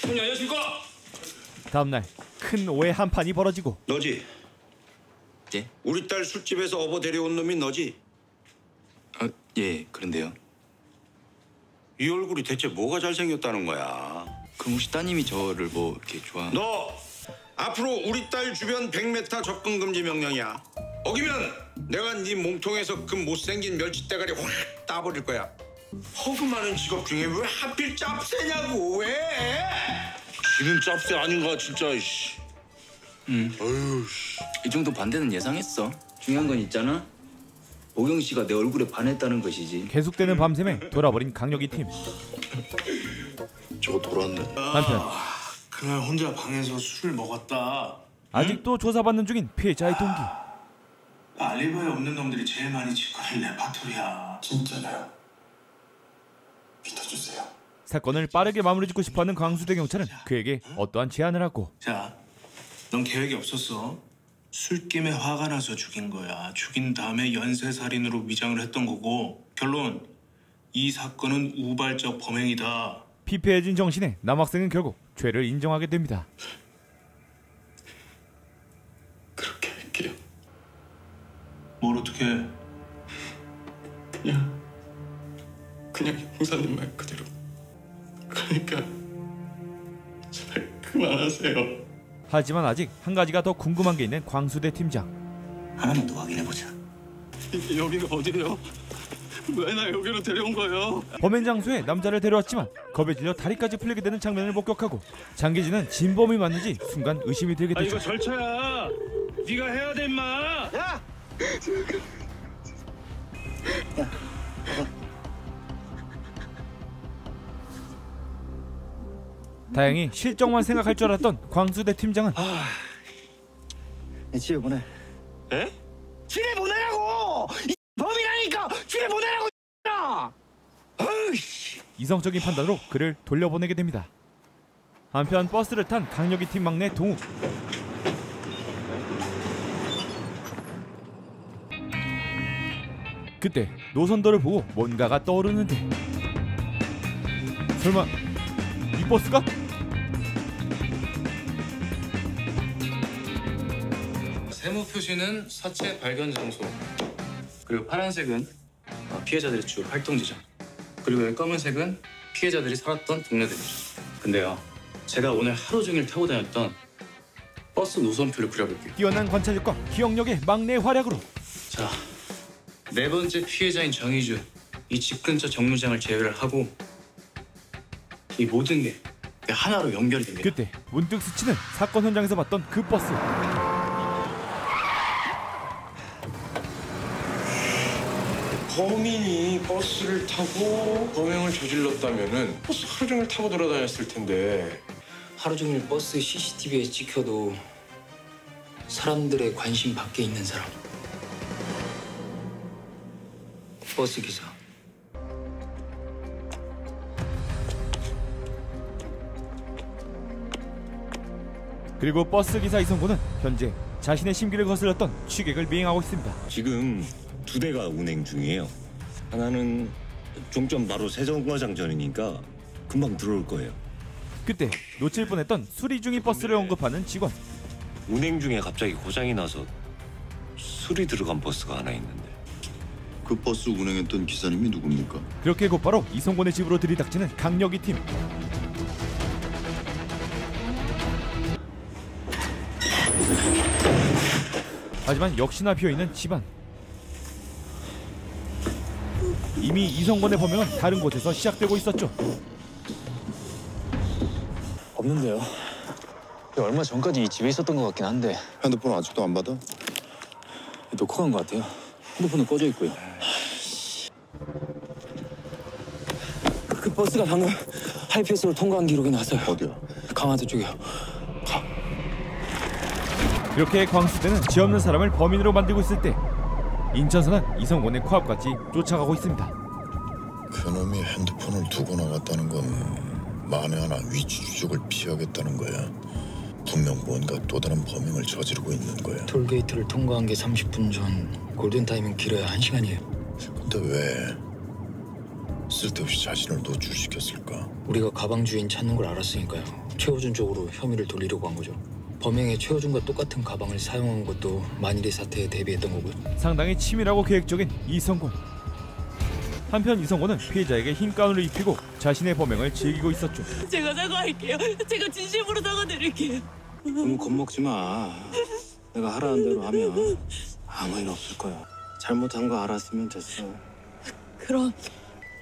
형님 안녕하십니까? 다음날 큰 오해 한 판이 벌어지고 너지? 예? 우리 딸 술집에서 업어 데려온 놈이 너지? 어, 예, 그런데요. 이 얼굴이 대체 뭐가 잘생겼다는 거야? 그럼 혹시 따님이 저를 뭐 이렇게 좋아? 너 앞으로 우리 딸 주변 100m 접근 금지 명령이야. 어기면 내가 네 몸통에서 그 못생긴 멸치 대가리 확 따버릴 거야. 허그 많은 직업 중에 왜 하필 짭새냐고 왜? 지는 짭새 아닌가 진짜. 씨. 응. 어휴. 이 정도 반대는 예상했어. 중요한 건 있잖아. 보경 씨가 내 얼굴에 반했다는 것이지. 계속되는 밤샘에 돌아버린 강력이 팀. 저거 돌았네. 한편 그날 혼자 방에서 술 먹었다. 아직도 조사받는 중인 피해자의 동기. 알리바이 없는 놈들이 제일 많이 짓거릴 레파토리야. 진짜네요. 믿어주세요. 사건을 빠르게 마무리 짓고 싶어하는 광수대 경찰은 그에게 어떠한 제안을 하고 자, 넌 계획이 없었어. 술김에 화가 나서 죽인 거야. 죽인 다음에 연쇄살인으로 위장을 했던 거고 결론 이 사건은 우발적 범행이다. 피폐해진 정신에 남학생은 결국 죄를 인정하게 됩니다. 뭘 어떻게? 해? 그냥 그냥 형사님 말 그대로. 그러니까 제발 그만하세요. 하지만 아직 한 가지가 더 궁금한 게 있는 광수대 팀장. 하나만 더 확인해 보자. 여기가 어디예요? 왜 나 여기로 데려온 거예요? 범행 장소에 남자를 데려왔지만 겁에 질려 다리까지 풀리게 되는 장면을 목격하고 장기진은 진범이 맞는지 순간 의심이 들게 아 되죠. 이거 절차야. 네가 해야 돼 임마. 야! 다행히 실정만 생각할 줄 알았던 광수대 팀장은 내 집에 보내. 에? 집에 보내라고! 이 범이라니까! 집에 보내라고! 야! 이성적인 판단으로 그를 돌려보내게 됩니다. 한편 버스를 탄 강력이 팀 막내 동욱. 그때 노선도를 보고 뭔가가 떠오르는데 설마 이 버스가? 세모 표시는 사체 발견 장소. 그리고 파란색은 어, 피해자들의 주 활동 지점. 그리고 이 검은색은 피해자들이 살았던 동네들이죠. 근데요, 제가 오늘 하루 종일 타고 다녔던 버스 노선표를 그려볼게요. 뛰어난 관찰력과 기억력의 막내 활약으로 자, 네 번째 피해자인 정희주 이집 근처 정류장을 제외를 하고 이 모든 게 하나로 연결이 됩니다. 그때 문득 스치는 사건 현장에서 봤던 그 버스. 범인이 버스를 타고 범행을 저질렀다면은 버스 하루 종일 타고 돌아다녔을 텐데 하루 종일 버스 CCTV에 찍혀도 사람들의 관심 밖에 있는 사람. 버스 기사. 그리고 버스 기사 이성구는 현재 자신의 심기를 거슬렀던 취객을 미행하고 있습니다. 지금 두 대가 운행 중이에요. 하나는 종점 바로 세정거장전이니까 금방 들어올 거예요. 그때 놓칠 뻔했던 수리 중인 버스를 언급하는 직원. 운행 중에 갑자기 고장이 나서 술이 들어간 버스가 하나 있는데 그 버스 운행했던 기사님이 누굽니까? 그렇게 곧바로 이성곤의 집으로 들이닥치는 강력이 팀. 하지만 역시나 비어있는 집안. 이미 이성곤의 범행은 다른 곳에서 시작되고 있었죠. 없는데요. 얼마 전까지 이 집에 있었던 것 같긴 한데 핸드폰 아직도 안 받아? 놓고 간 것 같아요. 핸드폰은 꺼져 있고요. 그 버스가 방금 하이패스로 통과한 기록이 나서요. 어디야? 강화도 쪽이요. 그렇게 광수대는 죄 없는 사람을 범인으로 만들고 있을 때 인천서는 이성곤의 코앞까지 쫓아가고 있습니다. 그놈이 핸드폰을 두고 나갔다는 건 만에 하나 위치 추적을 피하겠다는 거야. 분명 뭔가 또 다른 범행을 저지르고 있는 거야. 톨게이트를 통과한 게 30분 전 골든타임은 길어야 1시간이에요. 근데 왜 쓸데없이 자신을 노출시켰을까? 우리가 가방 주인 찾는 걸 알았으니까요. 최호준 쪽으로 혐의를 돌리려고 한 거죠. 범행에 최호준과 똑같은 가방을 사용한 것도 만일의 사태에 대비했던 거고요. 상당히 치밀하고 계획적인 이성곤. 한편 이성곤은 피해자에게 흰 가운을 입히고 자신의 범행을 즐기고 있었죠. 제가 사과할게요. 제가 진심으로 사과드릴게요. 너무 겁먹지 마. 내가 하라는 대로 하면 아무 일 없을 거야. 잘못한 거 알았으면 됐어. 그럼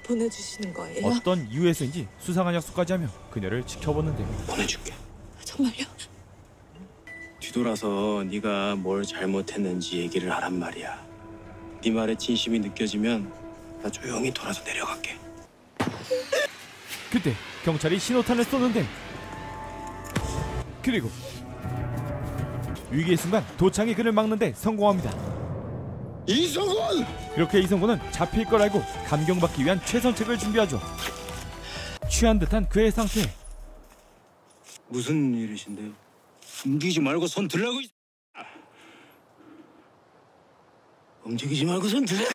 보내주시는 거예요? 어떤 이유에서인지 수상한 약속까지 하며 그녀를 지켜보는데요. 보내줄게. 정말요? 뒤돌아서 네가 뭘 잘못했는지 얘기를 하란 말이야. 네 말에 진심이 느껴지면 나 조용히 돌아서 내려갈게. 그때 경찰이 신호탄을 쏘는데 그리고 위기의 순간 도창이 그를 막는데 성공합니다. 이성곤! 그렇게 이성곤은 잡힐 걸 알고 감경받기 위한 최선책을 준비하죠. 취한 듯한 그의 상태. 무슨 일이신데요? 움직이지 말고 손 들라고. 이- 움직이지 말고 손 들라.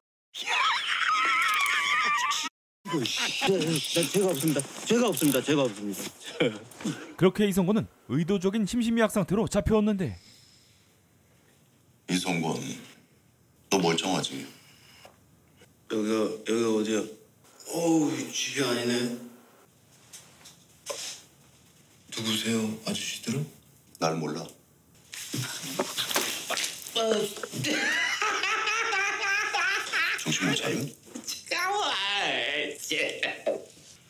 씨. 네, 네, 죄가 없습니다. 죄가 없습니다. 죄가 없습니다. 그렇게 이성곤은 의도적인 심신미약 상태로 잡혀왔는데 이성곤, 너 멀쩡하지? 여기가 여기가 어디야? 어우 집이 아니네. 누구세요, 아저씨들은? 날 몰라. 정신 못 차려?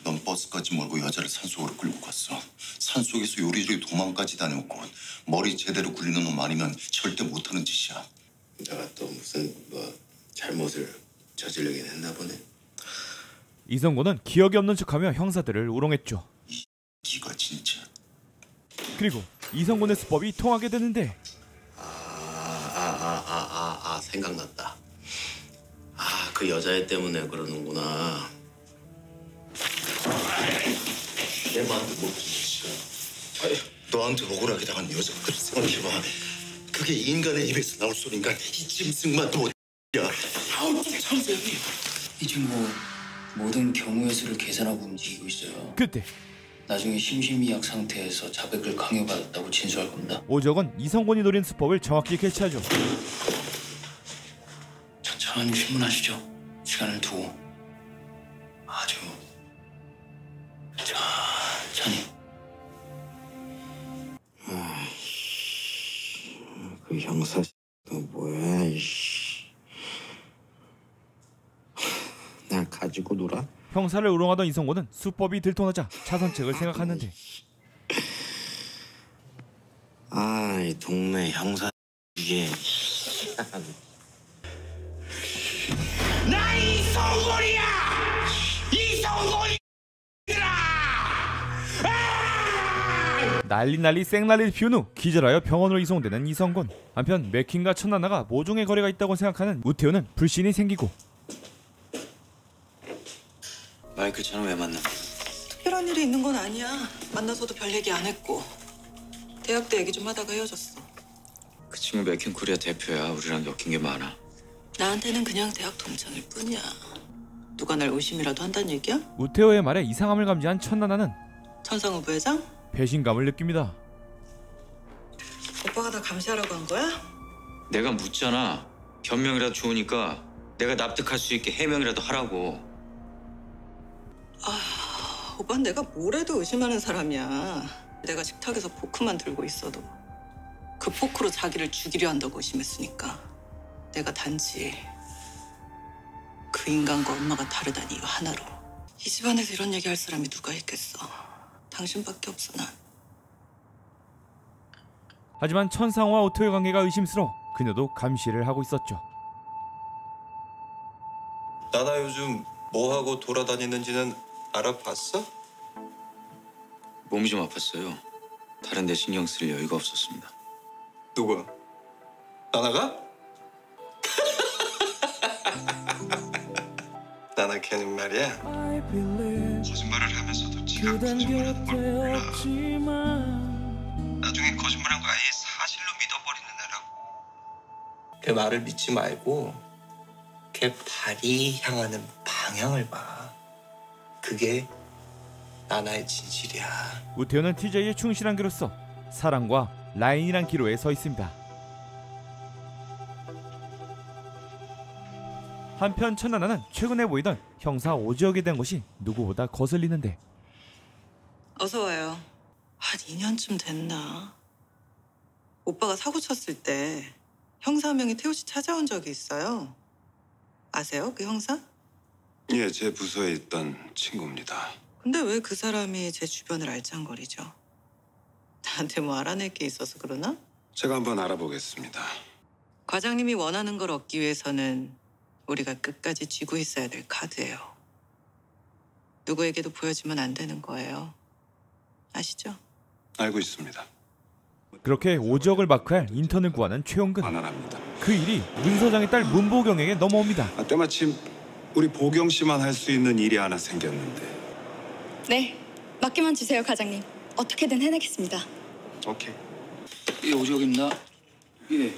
넌 버스까지 몰고 여자를 산속으로 끌고 갔어. 산속에서 요리조리 도망까지 다녔고 머리 제대로 굴리는 놈 아니면 절대 못하는 짓이야. 내가 또 무슨 뭐 잘못을 저지르긴 했나 보네. 이성곤은 기억이 없는 척하며 형사들을 우롱했죠. 기가 진짜. 그리고 이성곤의 수법이 통하게 되는데 아아아아아 아, 아, 생각났다. 아 그 여자애 때문에 그러는구나. 뭐 진짜. 아니, 너한테 억울하게 당한 여자가 그런 생각해봐. 그게 인간의 입에서 나올 소린가? 이 짐승만 또 야. 아우 좀 참으세요. 이제 뭐 모든 경우의 수를 계산하고 움직이고 있어요. 그때 나중에 심신미약 상태에서 자백을 강요받았다고 진술할 겁니다. 오적은 이성곤이 노린 수법을 정확히 캐치하죠. 천천히 신문하시죠. 시간을 두고 아주 천천히. 그 형사 그 뭐야. 나 가지고 놀아? 형사를 우롱하던 이성곤은 수법이 들통나자 차선책을 생각하는데 아, 이 동네 형사 이게 나 이성골이야! 난리 난리 쌩난리를 피운 후 기절하여 병원으로 이송되는 이성곤 한편 맥킨과 천나나가 모종의 거래가 있다고 생각하는 우태우는 불신이 생기고 마이클 저는 왜 만나? 특별한 일이 있는 건 아니야. 만나서도 별 얘기 안 했고. 대학 때 얘기 좀 하다가 헤어졌어. 그 친구 맥킨 코리아 대표야. 우리랑 엮인 게 많아. 나한테는 그냥 대학 동창일 뿐이야. 누가 날 의심이라도 한다는 얘기야? 우태우의 말에 이상함을 감지한 천나나는 천상우 부회장? 배신감을 느낍니다. 오빠가 나 감시하라고 한 거야? 내가 묻잖아. 변명이라도 좋으니까 내가 납득할 수 있게 해명이라도 하라고. 아, 오빠는 내가 뭘 해도 의심하는 사람이야. 내가 식탁에서 포크만 들고 있어도 그 포크로 자기를 죽이려 한다고 의심했으니까 내가 단지 그 인간과 엄마가 다르다니 이거 하나로 이 집안에서 이런 얘기 할 사람이 누가 있겠어. 당신밖에 없어 난. 하지만 천상우와 우태우의 관계가 의심스러워 그녀도 감시를 하고 있었죠. 나나 요즘 뭐 하고 돌아다니는지는 알아봤어? 몸이 좀 아팠어요. 다른 데 신경 쓸 여유가 없었습니다. 누가? 나나가? 나나 걔는 말이야. 거짓말을 하면서도 지가 거짓말하는 걸 몰라. 나중에 거짓말한 거 아예 사실로 믿어버리는 애라고. 걔 말을 믿지 말고 걔 발이 향하는 방향을 봐. 그게 나나의 진실이야. 우태우는 TJ의 충실한 개로서 사랑과 라인이란 기로에 서 있습니다. 한편 천나나는 최근에 보이던 형사 오지혁에 대한 것이 누구보다 거슬리는데 어서 와요. 한 2년쯤 됐나? 오빠가 사고 쳤을 때 형사 한 명이 태우 씨 찾아온 적이 있어요. 아세요? 그 형사? 예, 제 부서에 있던 친구입니다. 근데 왜 그 사람이 제 주변을 알짱거리죠? 나한테 뭐 알아낼 게 있어서 그러나? 제가 한번 알아보겠습니다. 과장님이 원하는 걸 얻기 위해서는 우리가 끝까지 쥐고 있어야 될 카드예요. 누구에게도 보여주면 안 되는 거예요. 아시죠? 알고 있습니다. 그렇게 오지혁을 마크할 인턴을 구하는 최용근 그 일이 문 서장의 딸 문보경에게 넘어옵니다. 아, 때마침 우리 보경 씨만 할 수 있는 일이 하나 생겼는데. 네, 맡기만 주세요, 과장님. 어떻게든 해내겠습니다. 오케이. 예, 오지혁입니다. 예.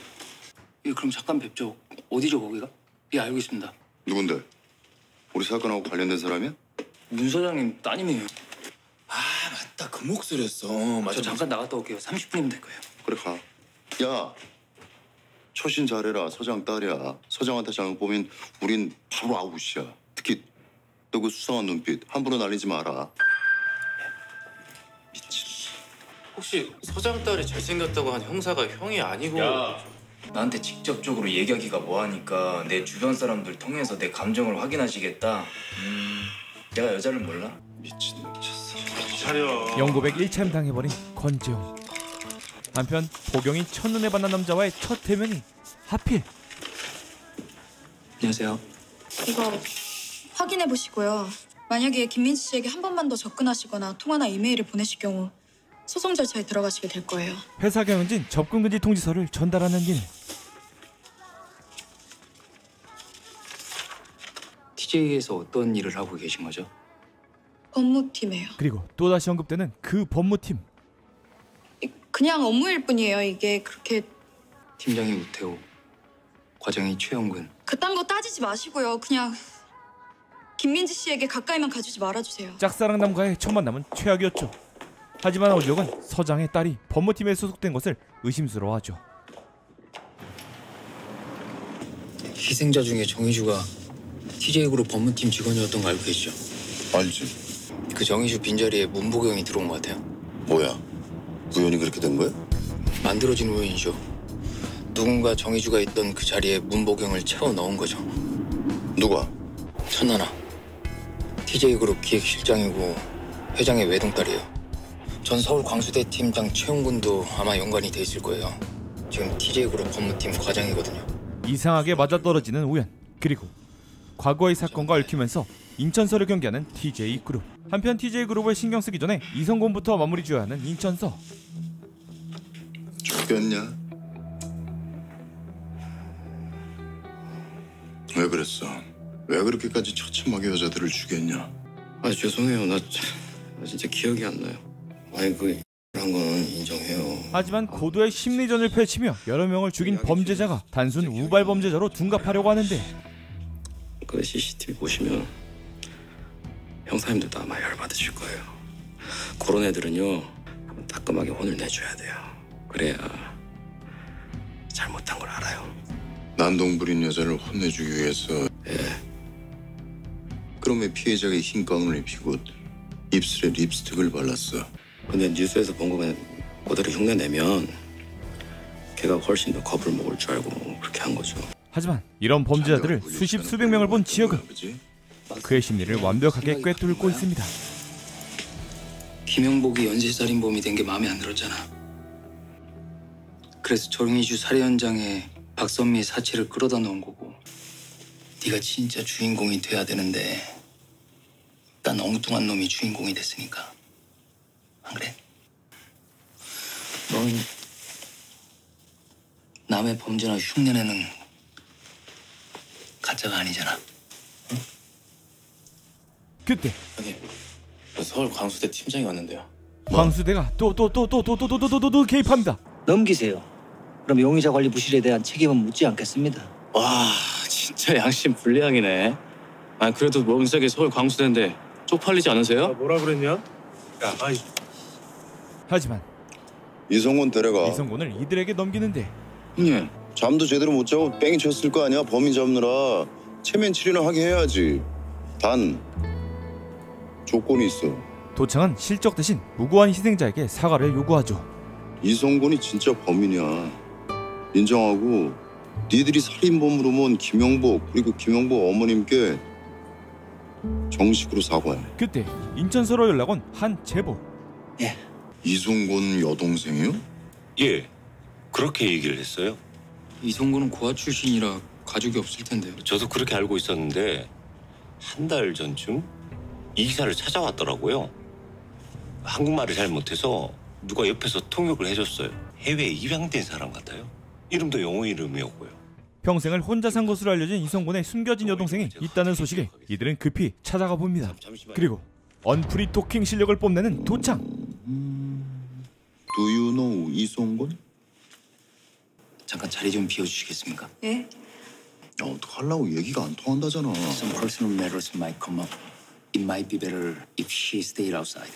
예, 그럼 잠깐 뵙죠. 어디죠, 거기가? 예, 알고 있습니다. 누군데? 우리 사건하고 관련된 사람이야? 문 소장님 따님이에요. 아 맞다 그 목소리였어. 저 잠깐 나갔다 올게요. 30분이면 될 거예요. 그래 가. 야, 처신 잘해라. 서장 딸이야. 서장한테 잘못 보면 우린 바로 아웃이야. 특히 너 그 수상한 눈빛 함부로 날리지 마라. 혹시 서장 딸이 잘생겼다고 한 형사가 형이 아니고 야, 나한테 직접적으로 얘기하기가 뭐하니까 내 주변 사람들 통해서 내 감정을 확인하시겠다. 음, 내가 여자를 몰라? 미친놈 차려. 영고백 1참 당해버린 권재용. 한편 보경이 첫눈에 반한 남자와의 첫 대면이 하필 안녕하세요. 이거 확인해 보시고요. 만약에 김민지 씨에게 한 번만 더 접근하시거나 통화나 이메일을 보내실 경우 소송 절차에 들어가시게 될 거예요. 회사 경영진 접근 금지 통지서를 전달하는 일. TJ에서 어떤 일을 하고 계신 거죠? 법무팀이에요. 그리고 또다시 언급되는 그 법무팀. 그냥 업무일 뿐이에요. 이게 그렇게 팀장이 우태호, 과장이 최영근. 그딴 거 따지지 마시고요. 그냥 김민지 씨에게 가까이만 가주지 말아주세요. 짝사랑 남과의 첫 만남은 최악이었죠. 하지만 오지혁은 서장의 딸이 법무팀에 소속된 것을 의심스러워하죠. 희생자 중에 정희주가 TJ그룹 법무팀 직원이었던 거 알고 계시죠? 알지. 그 정희주 빈자리에 문보경이 들어온 것 같아요. 뭐야? 우연히 그렇게 된 거야? 만들어진 우연이죠. 누군가 정희주가 있던 그 자리에 문보경을 채워 넣은 거죠. 누가? 천하나. TJ그룹 기획실장이고 회장의 외동딸이에요. 전 서울 광수대 팀장 최용군도 아마 연관이 돼 있을 거예요. 지금 TJ그룹 법무팀 과장이거든요. 이상하게 맞아떨어지는 우연 그리고 과거의 사건과 얽히면서 인천 서를 경기하는 TJ 그룹 한편 TJ 그룹을 신경 쓰기 전에 이성곤부터 마무리 지어야 하는 인천서 죽겠냐? 왜 그랬어? 왜 그렇게까지 처참하게 여자들을 죽였냐? 아 죄송해요. 나, 나 진짜 기억이 안 나요. 아니 그한 거는 인정해요. 하지만 고도의 심리전을 펼치며 여러 명을 죽인 범죄자가 단순 우발 범죄자로 둔갑하려고 하는데 그 CCTV 보시면 형사님들도 아마 열받으실 거예요. 그런 애들은요 한번 따끔하게 혼을 내줘야 돼요. 그래야 잘못한 걸 알아요. 난동 부린 여자를 혼내주기 위해서 예. 그럼 왜 피해자가 흰 가운을 입히고 입술에 립스틱을 발랐어? 근데 뉴스에서 본거 그냥 그대로 흉내 내면 걔가 훨씬 더 겁을 먹을 줄 알고 그렇게 한 거죠. 하지만 이런 범죄자들을 수십 수백 명을 본 지역은 그의 심리를 완벽하게 꿰뚫고 있습니다. 김영복이 연쇄살인범이 된 게 마음에 안 들었잖아. 그래서 정희주 살해 현장에 박선미 사체를 끌어다 놓은 거고. 네가 진짜 주인공이 돼야 되는데 난 엉뚱한 놈이 주인공이 됐으니까. 안 그래? 넌 남의 범죄나 흉내내는 가짜가 아니잖아. 그때 서울 광수대 팀장이 왔는데요. 광수대가 또 또 또 또 또 또 또 또 또 개입합니다. 넘기세요. 그럼 용의자 관리 부실에 대한 책임은 묻지 않겠습니다. 와 진짜 양심 불량이네. 아 그래도 몸색이 서울 광수대인데 쪽팔리지 않으세요? 뭐라 그랬냐? 야, 아이. 하지만 이성곤 데려가. 이성곤을 이들에게 넘기는데 예. 잠도 제대로 못 자고 뺑이 쳤을 거 아니야 범인 잡느라 체면 치료나 하게 해야지. 단 조건이 있어. 도청은 실적 대신 무고한 희생자에게 사과를 요구하죠. 이성곤이 진짜 범인이야. 인정하고 니들이 살인범으로 몬 김영복 그리고 김영복 어머님께 정식으로 사과해. 그때 인천서로 연락 온 한 제보. 이성곤 여동생이요? 예, 그렇게 얘기를 했어요. 이성구는 고아 출신이라 가족이 없을 텐데요. 저도 그렇게 알고 있었는데 한 달 전쯤 이 기사를 찾아왔더라고요. 한국말을 잘 못해서 누가 옆에서 통역을 해줬어요. 해외에 입양된 사람 같아요. 이름도 영어 이름이었고요. 평생을 혼자 산 것으로 알려진 이성곤의 숨겨진 여동생이 있다는 소식에 이들은 급히 찾아가 봅니다. 그리고 언프리 토킹 실력을 뽐내는 도창. Do you know 이송곤? 잠깐 자리 좀 비워주시겠습니까? 예? 야, 어떡하려고 얘기가 안 통한다잖아. Some personal matters might come up. It might be better if she stayed outside.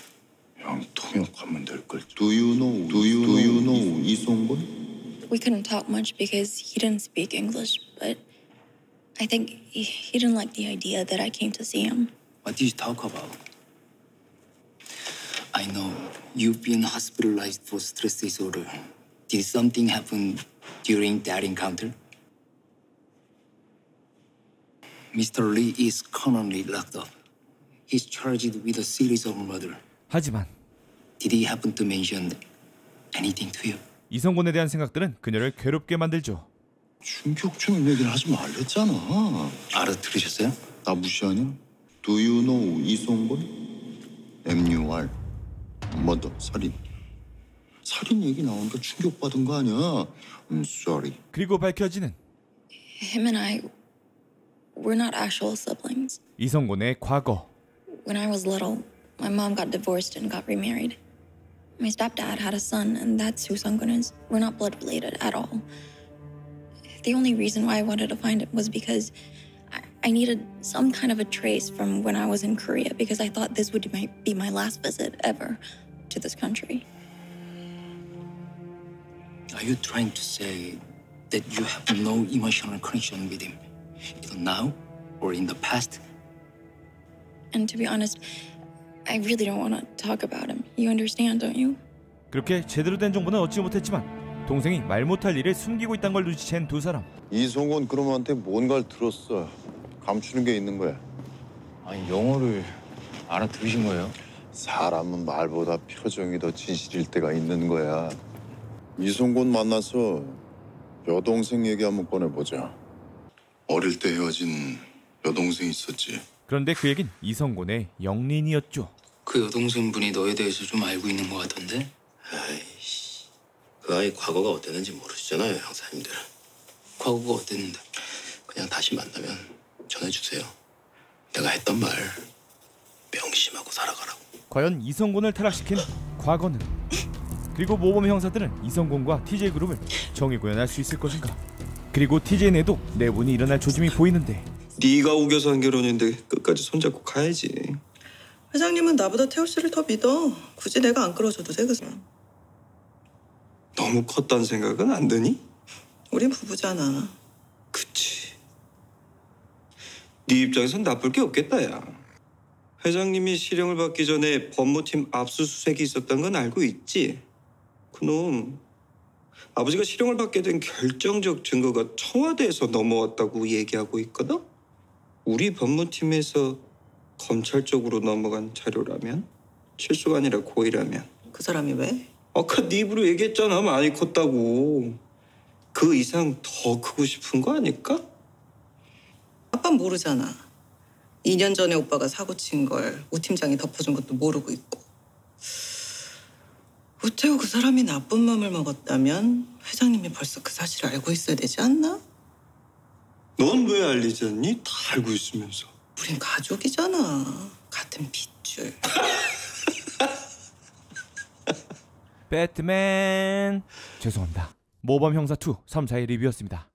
형 통역하면 될 걸. Do you know? Do you, do you know 이송곤? We couldn't talk much because he didn't speak English, but I think he, he didn't like the idea that I came to see him. What did you talk about? I know you've been hospitalized for stress disorder. Did something happen during that encounter? Mr. Lee is currently locked up. He's charged with a series of murder. 하지만 Did he happen to mention anything to you? 이성곤에 대한 생각들은 그녀를 괴롭게 만들죠. 충격 주는 얘기를 하지 말랬잖아. 알아들으셨어요? 나 무시하냐? Do you know 이송곤? MUR. 머더 살인. 살인 얘기 나오니까 충격받은 거 아니야? I'm sorry. 그리고 밝혀지는 Him and I, we're not actual siblings. 이성곤의 과거. When I was little, my mom got divorced and got remarried. My stepdad had a son, and that's who Sungun is. We're not blood related at all. The only reason why I wanted to find him was because I, I needed some kind of a trace from when I was in Korea because I thought this would my, be my last visit ever to this country. Are you trying to say that you have no emotional connection with him, either now or in the past? And to be honest, I really don't want to talk about him. You understand, don't you? 그렇게 제대로 된 정보는 얻지 못했지만 동생이 말 못할 일을 숨기고 있다는 걸 눈치챈 두 사람. 이송곤 그놈한테 뭔가를 들었어. 감추는 게 있는 거야. 아니 영어를 알아들으신 거예요? 사람은 말보다 표정이 더 진실일 때가 있는 거야. 이송곤 만나서 여동생 얘기 한번 꺼내보자. 어릴 때 헤어진 여동생 있었지. 그런데 그 얘긴 이성곤의 영린이었죠. 그 여동생분이 너에 대해서 좀 알고 있는 것 같던데? 아이씨, 그 아이 과거가 어땠는지 모르시잖아요, 형사님들. 과거가 어땠는데? 그냥 다시 만나면 전해주세요. 내가 했던 말 명심하고 살아가라고. 과연 이성곤을 타락시킨 과거는? 그리고 모범 형사들은 이성곤과 TJ 그룹을 정의 구현할 수 있을 것인가? 그리고 TJ 내도 내분이 일어날 조짐이 보이는데 네가 우겨서 한 결혼인데 끝까지 손잡고 가야지. 회장님은 나보다 태호 씨를 더 믿어. 굳이 내가 안 끌어줘도 돼, 그냥. 너무 컸다는 생각은 안 드니? 우린 부부잖아. 그치. 네 입장에선 나쁠 게 없겠다, 야. 회장님이 실형을 받기 전에 법무팀 압수수색이 있었던 건 알고 있지? 그놈 아버지가 실형을 받게 된 결정적 증거가 청와대에서 넘어왔다고 얘기하고 있거든? 우리 법무팀에서 검찰 쪽으로 넘어간 자료라면? 실수가 아니라 고의라면? 그 사람이 왜? 아까 네 입으로 얘기했잖아 많이 컸다고 그 이상 더 크고 싶은 거 아닐까? 아빠 모르잖아. 2년 전에 오빠가 사고 친 걸 우 팀장이 덮어준 것도 모르고 있고. 우태우 그 사람이 나쁜 마음을 먹었다면 회장님이 벌써 그 사실을 알고 있어야 되지 않나? 넌 왜 알리지 않니? 다 알고 있으면서 우린 가족이잖아. 같은 핏줄. 배트맨 죄송합니다. 모범 형사 2 3사의 리뷰였습니다.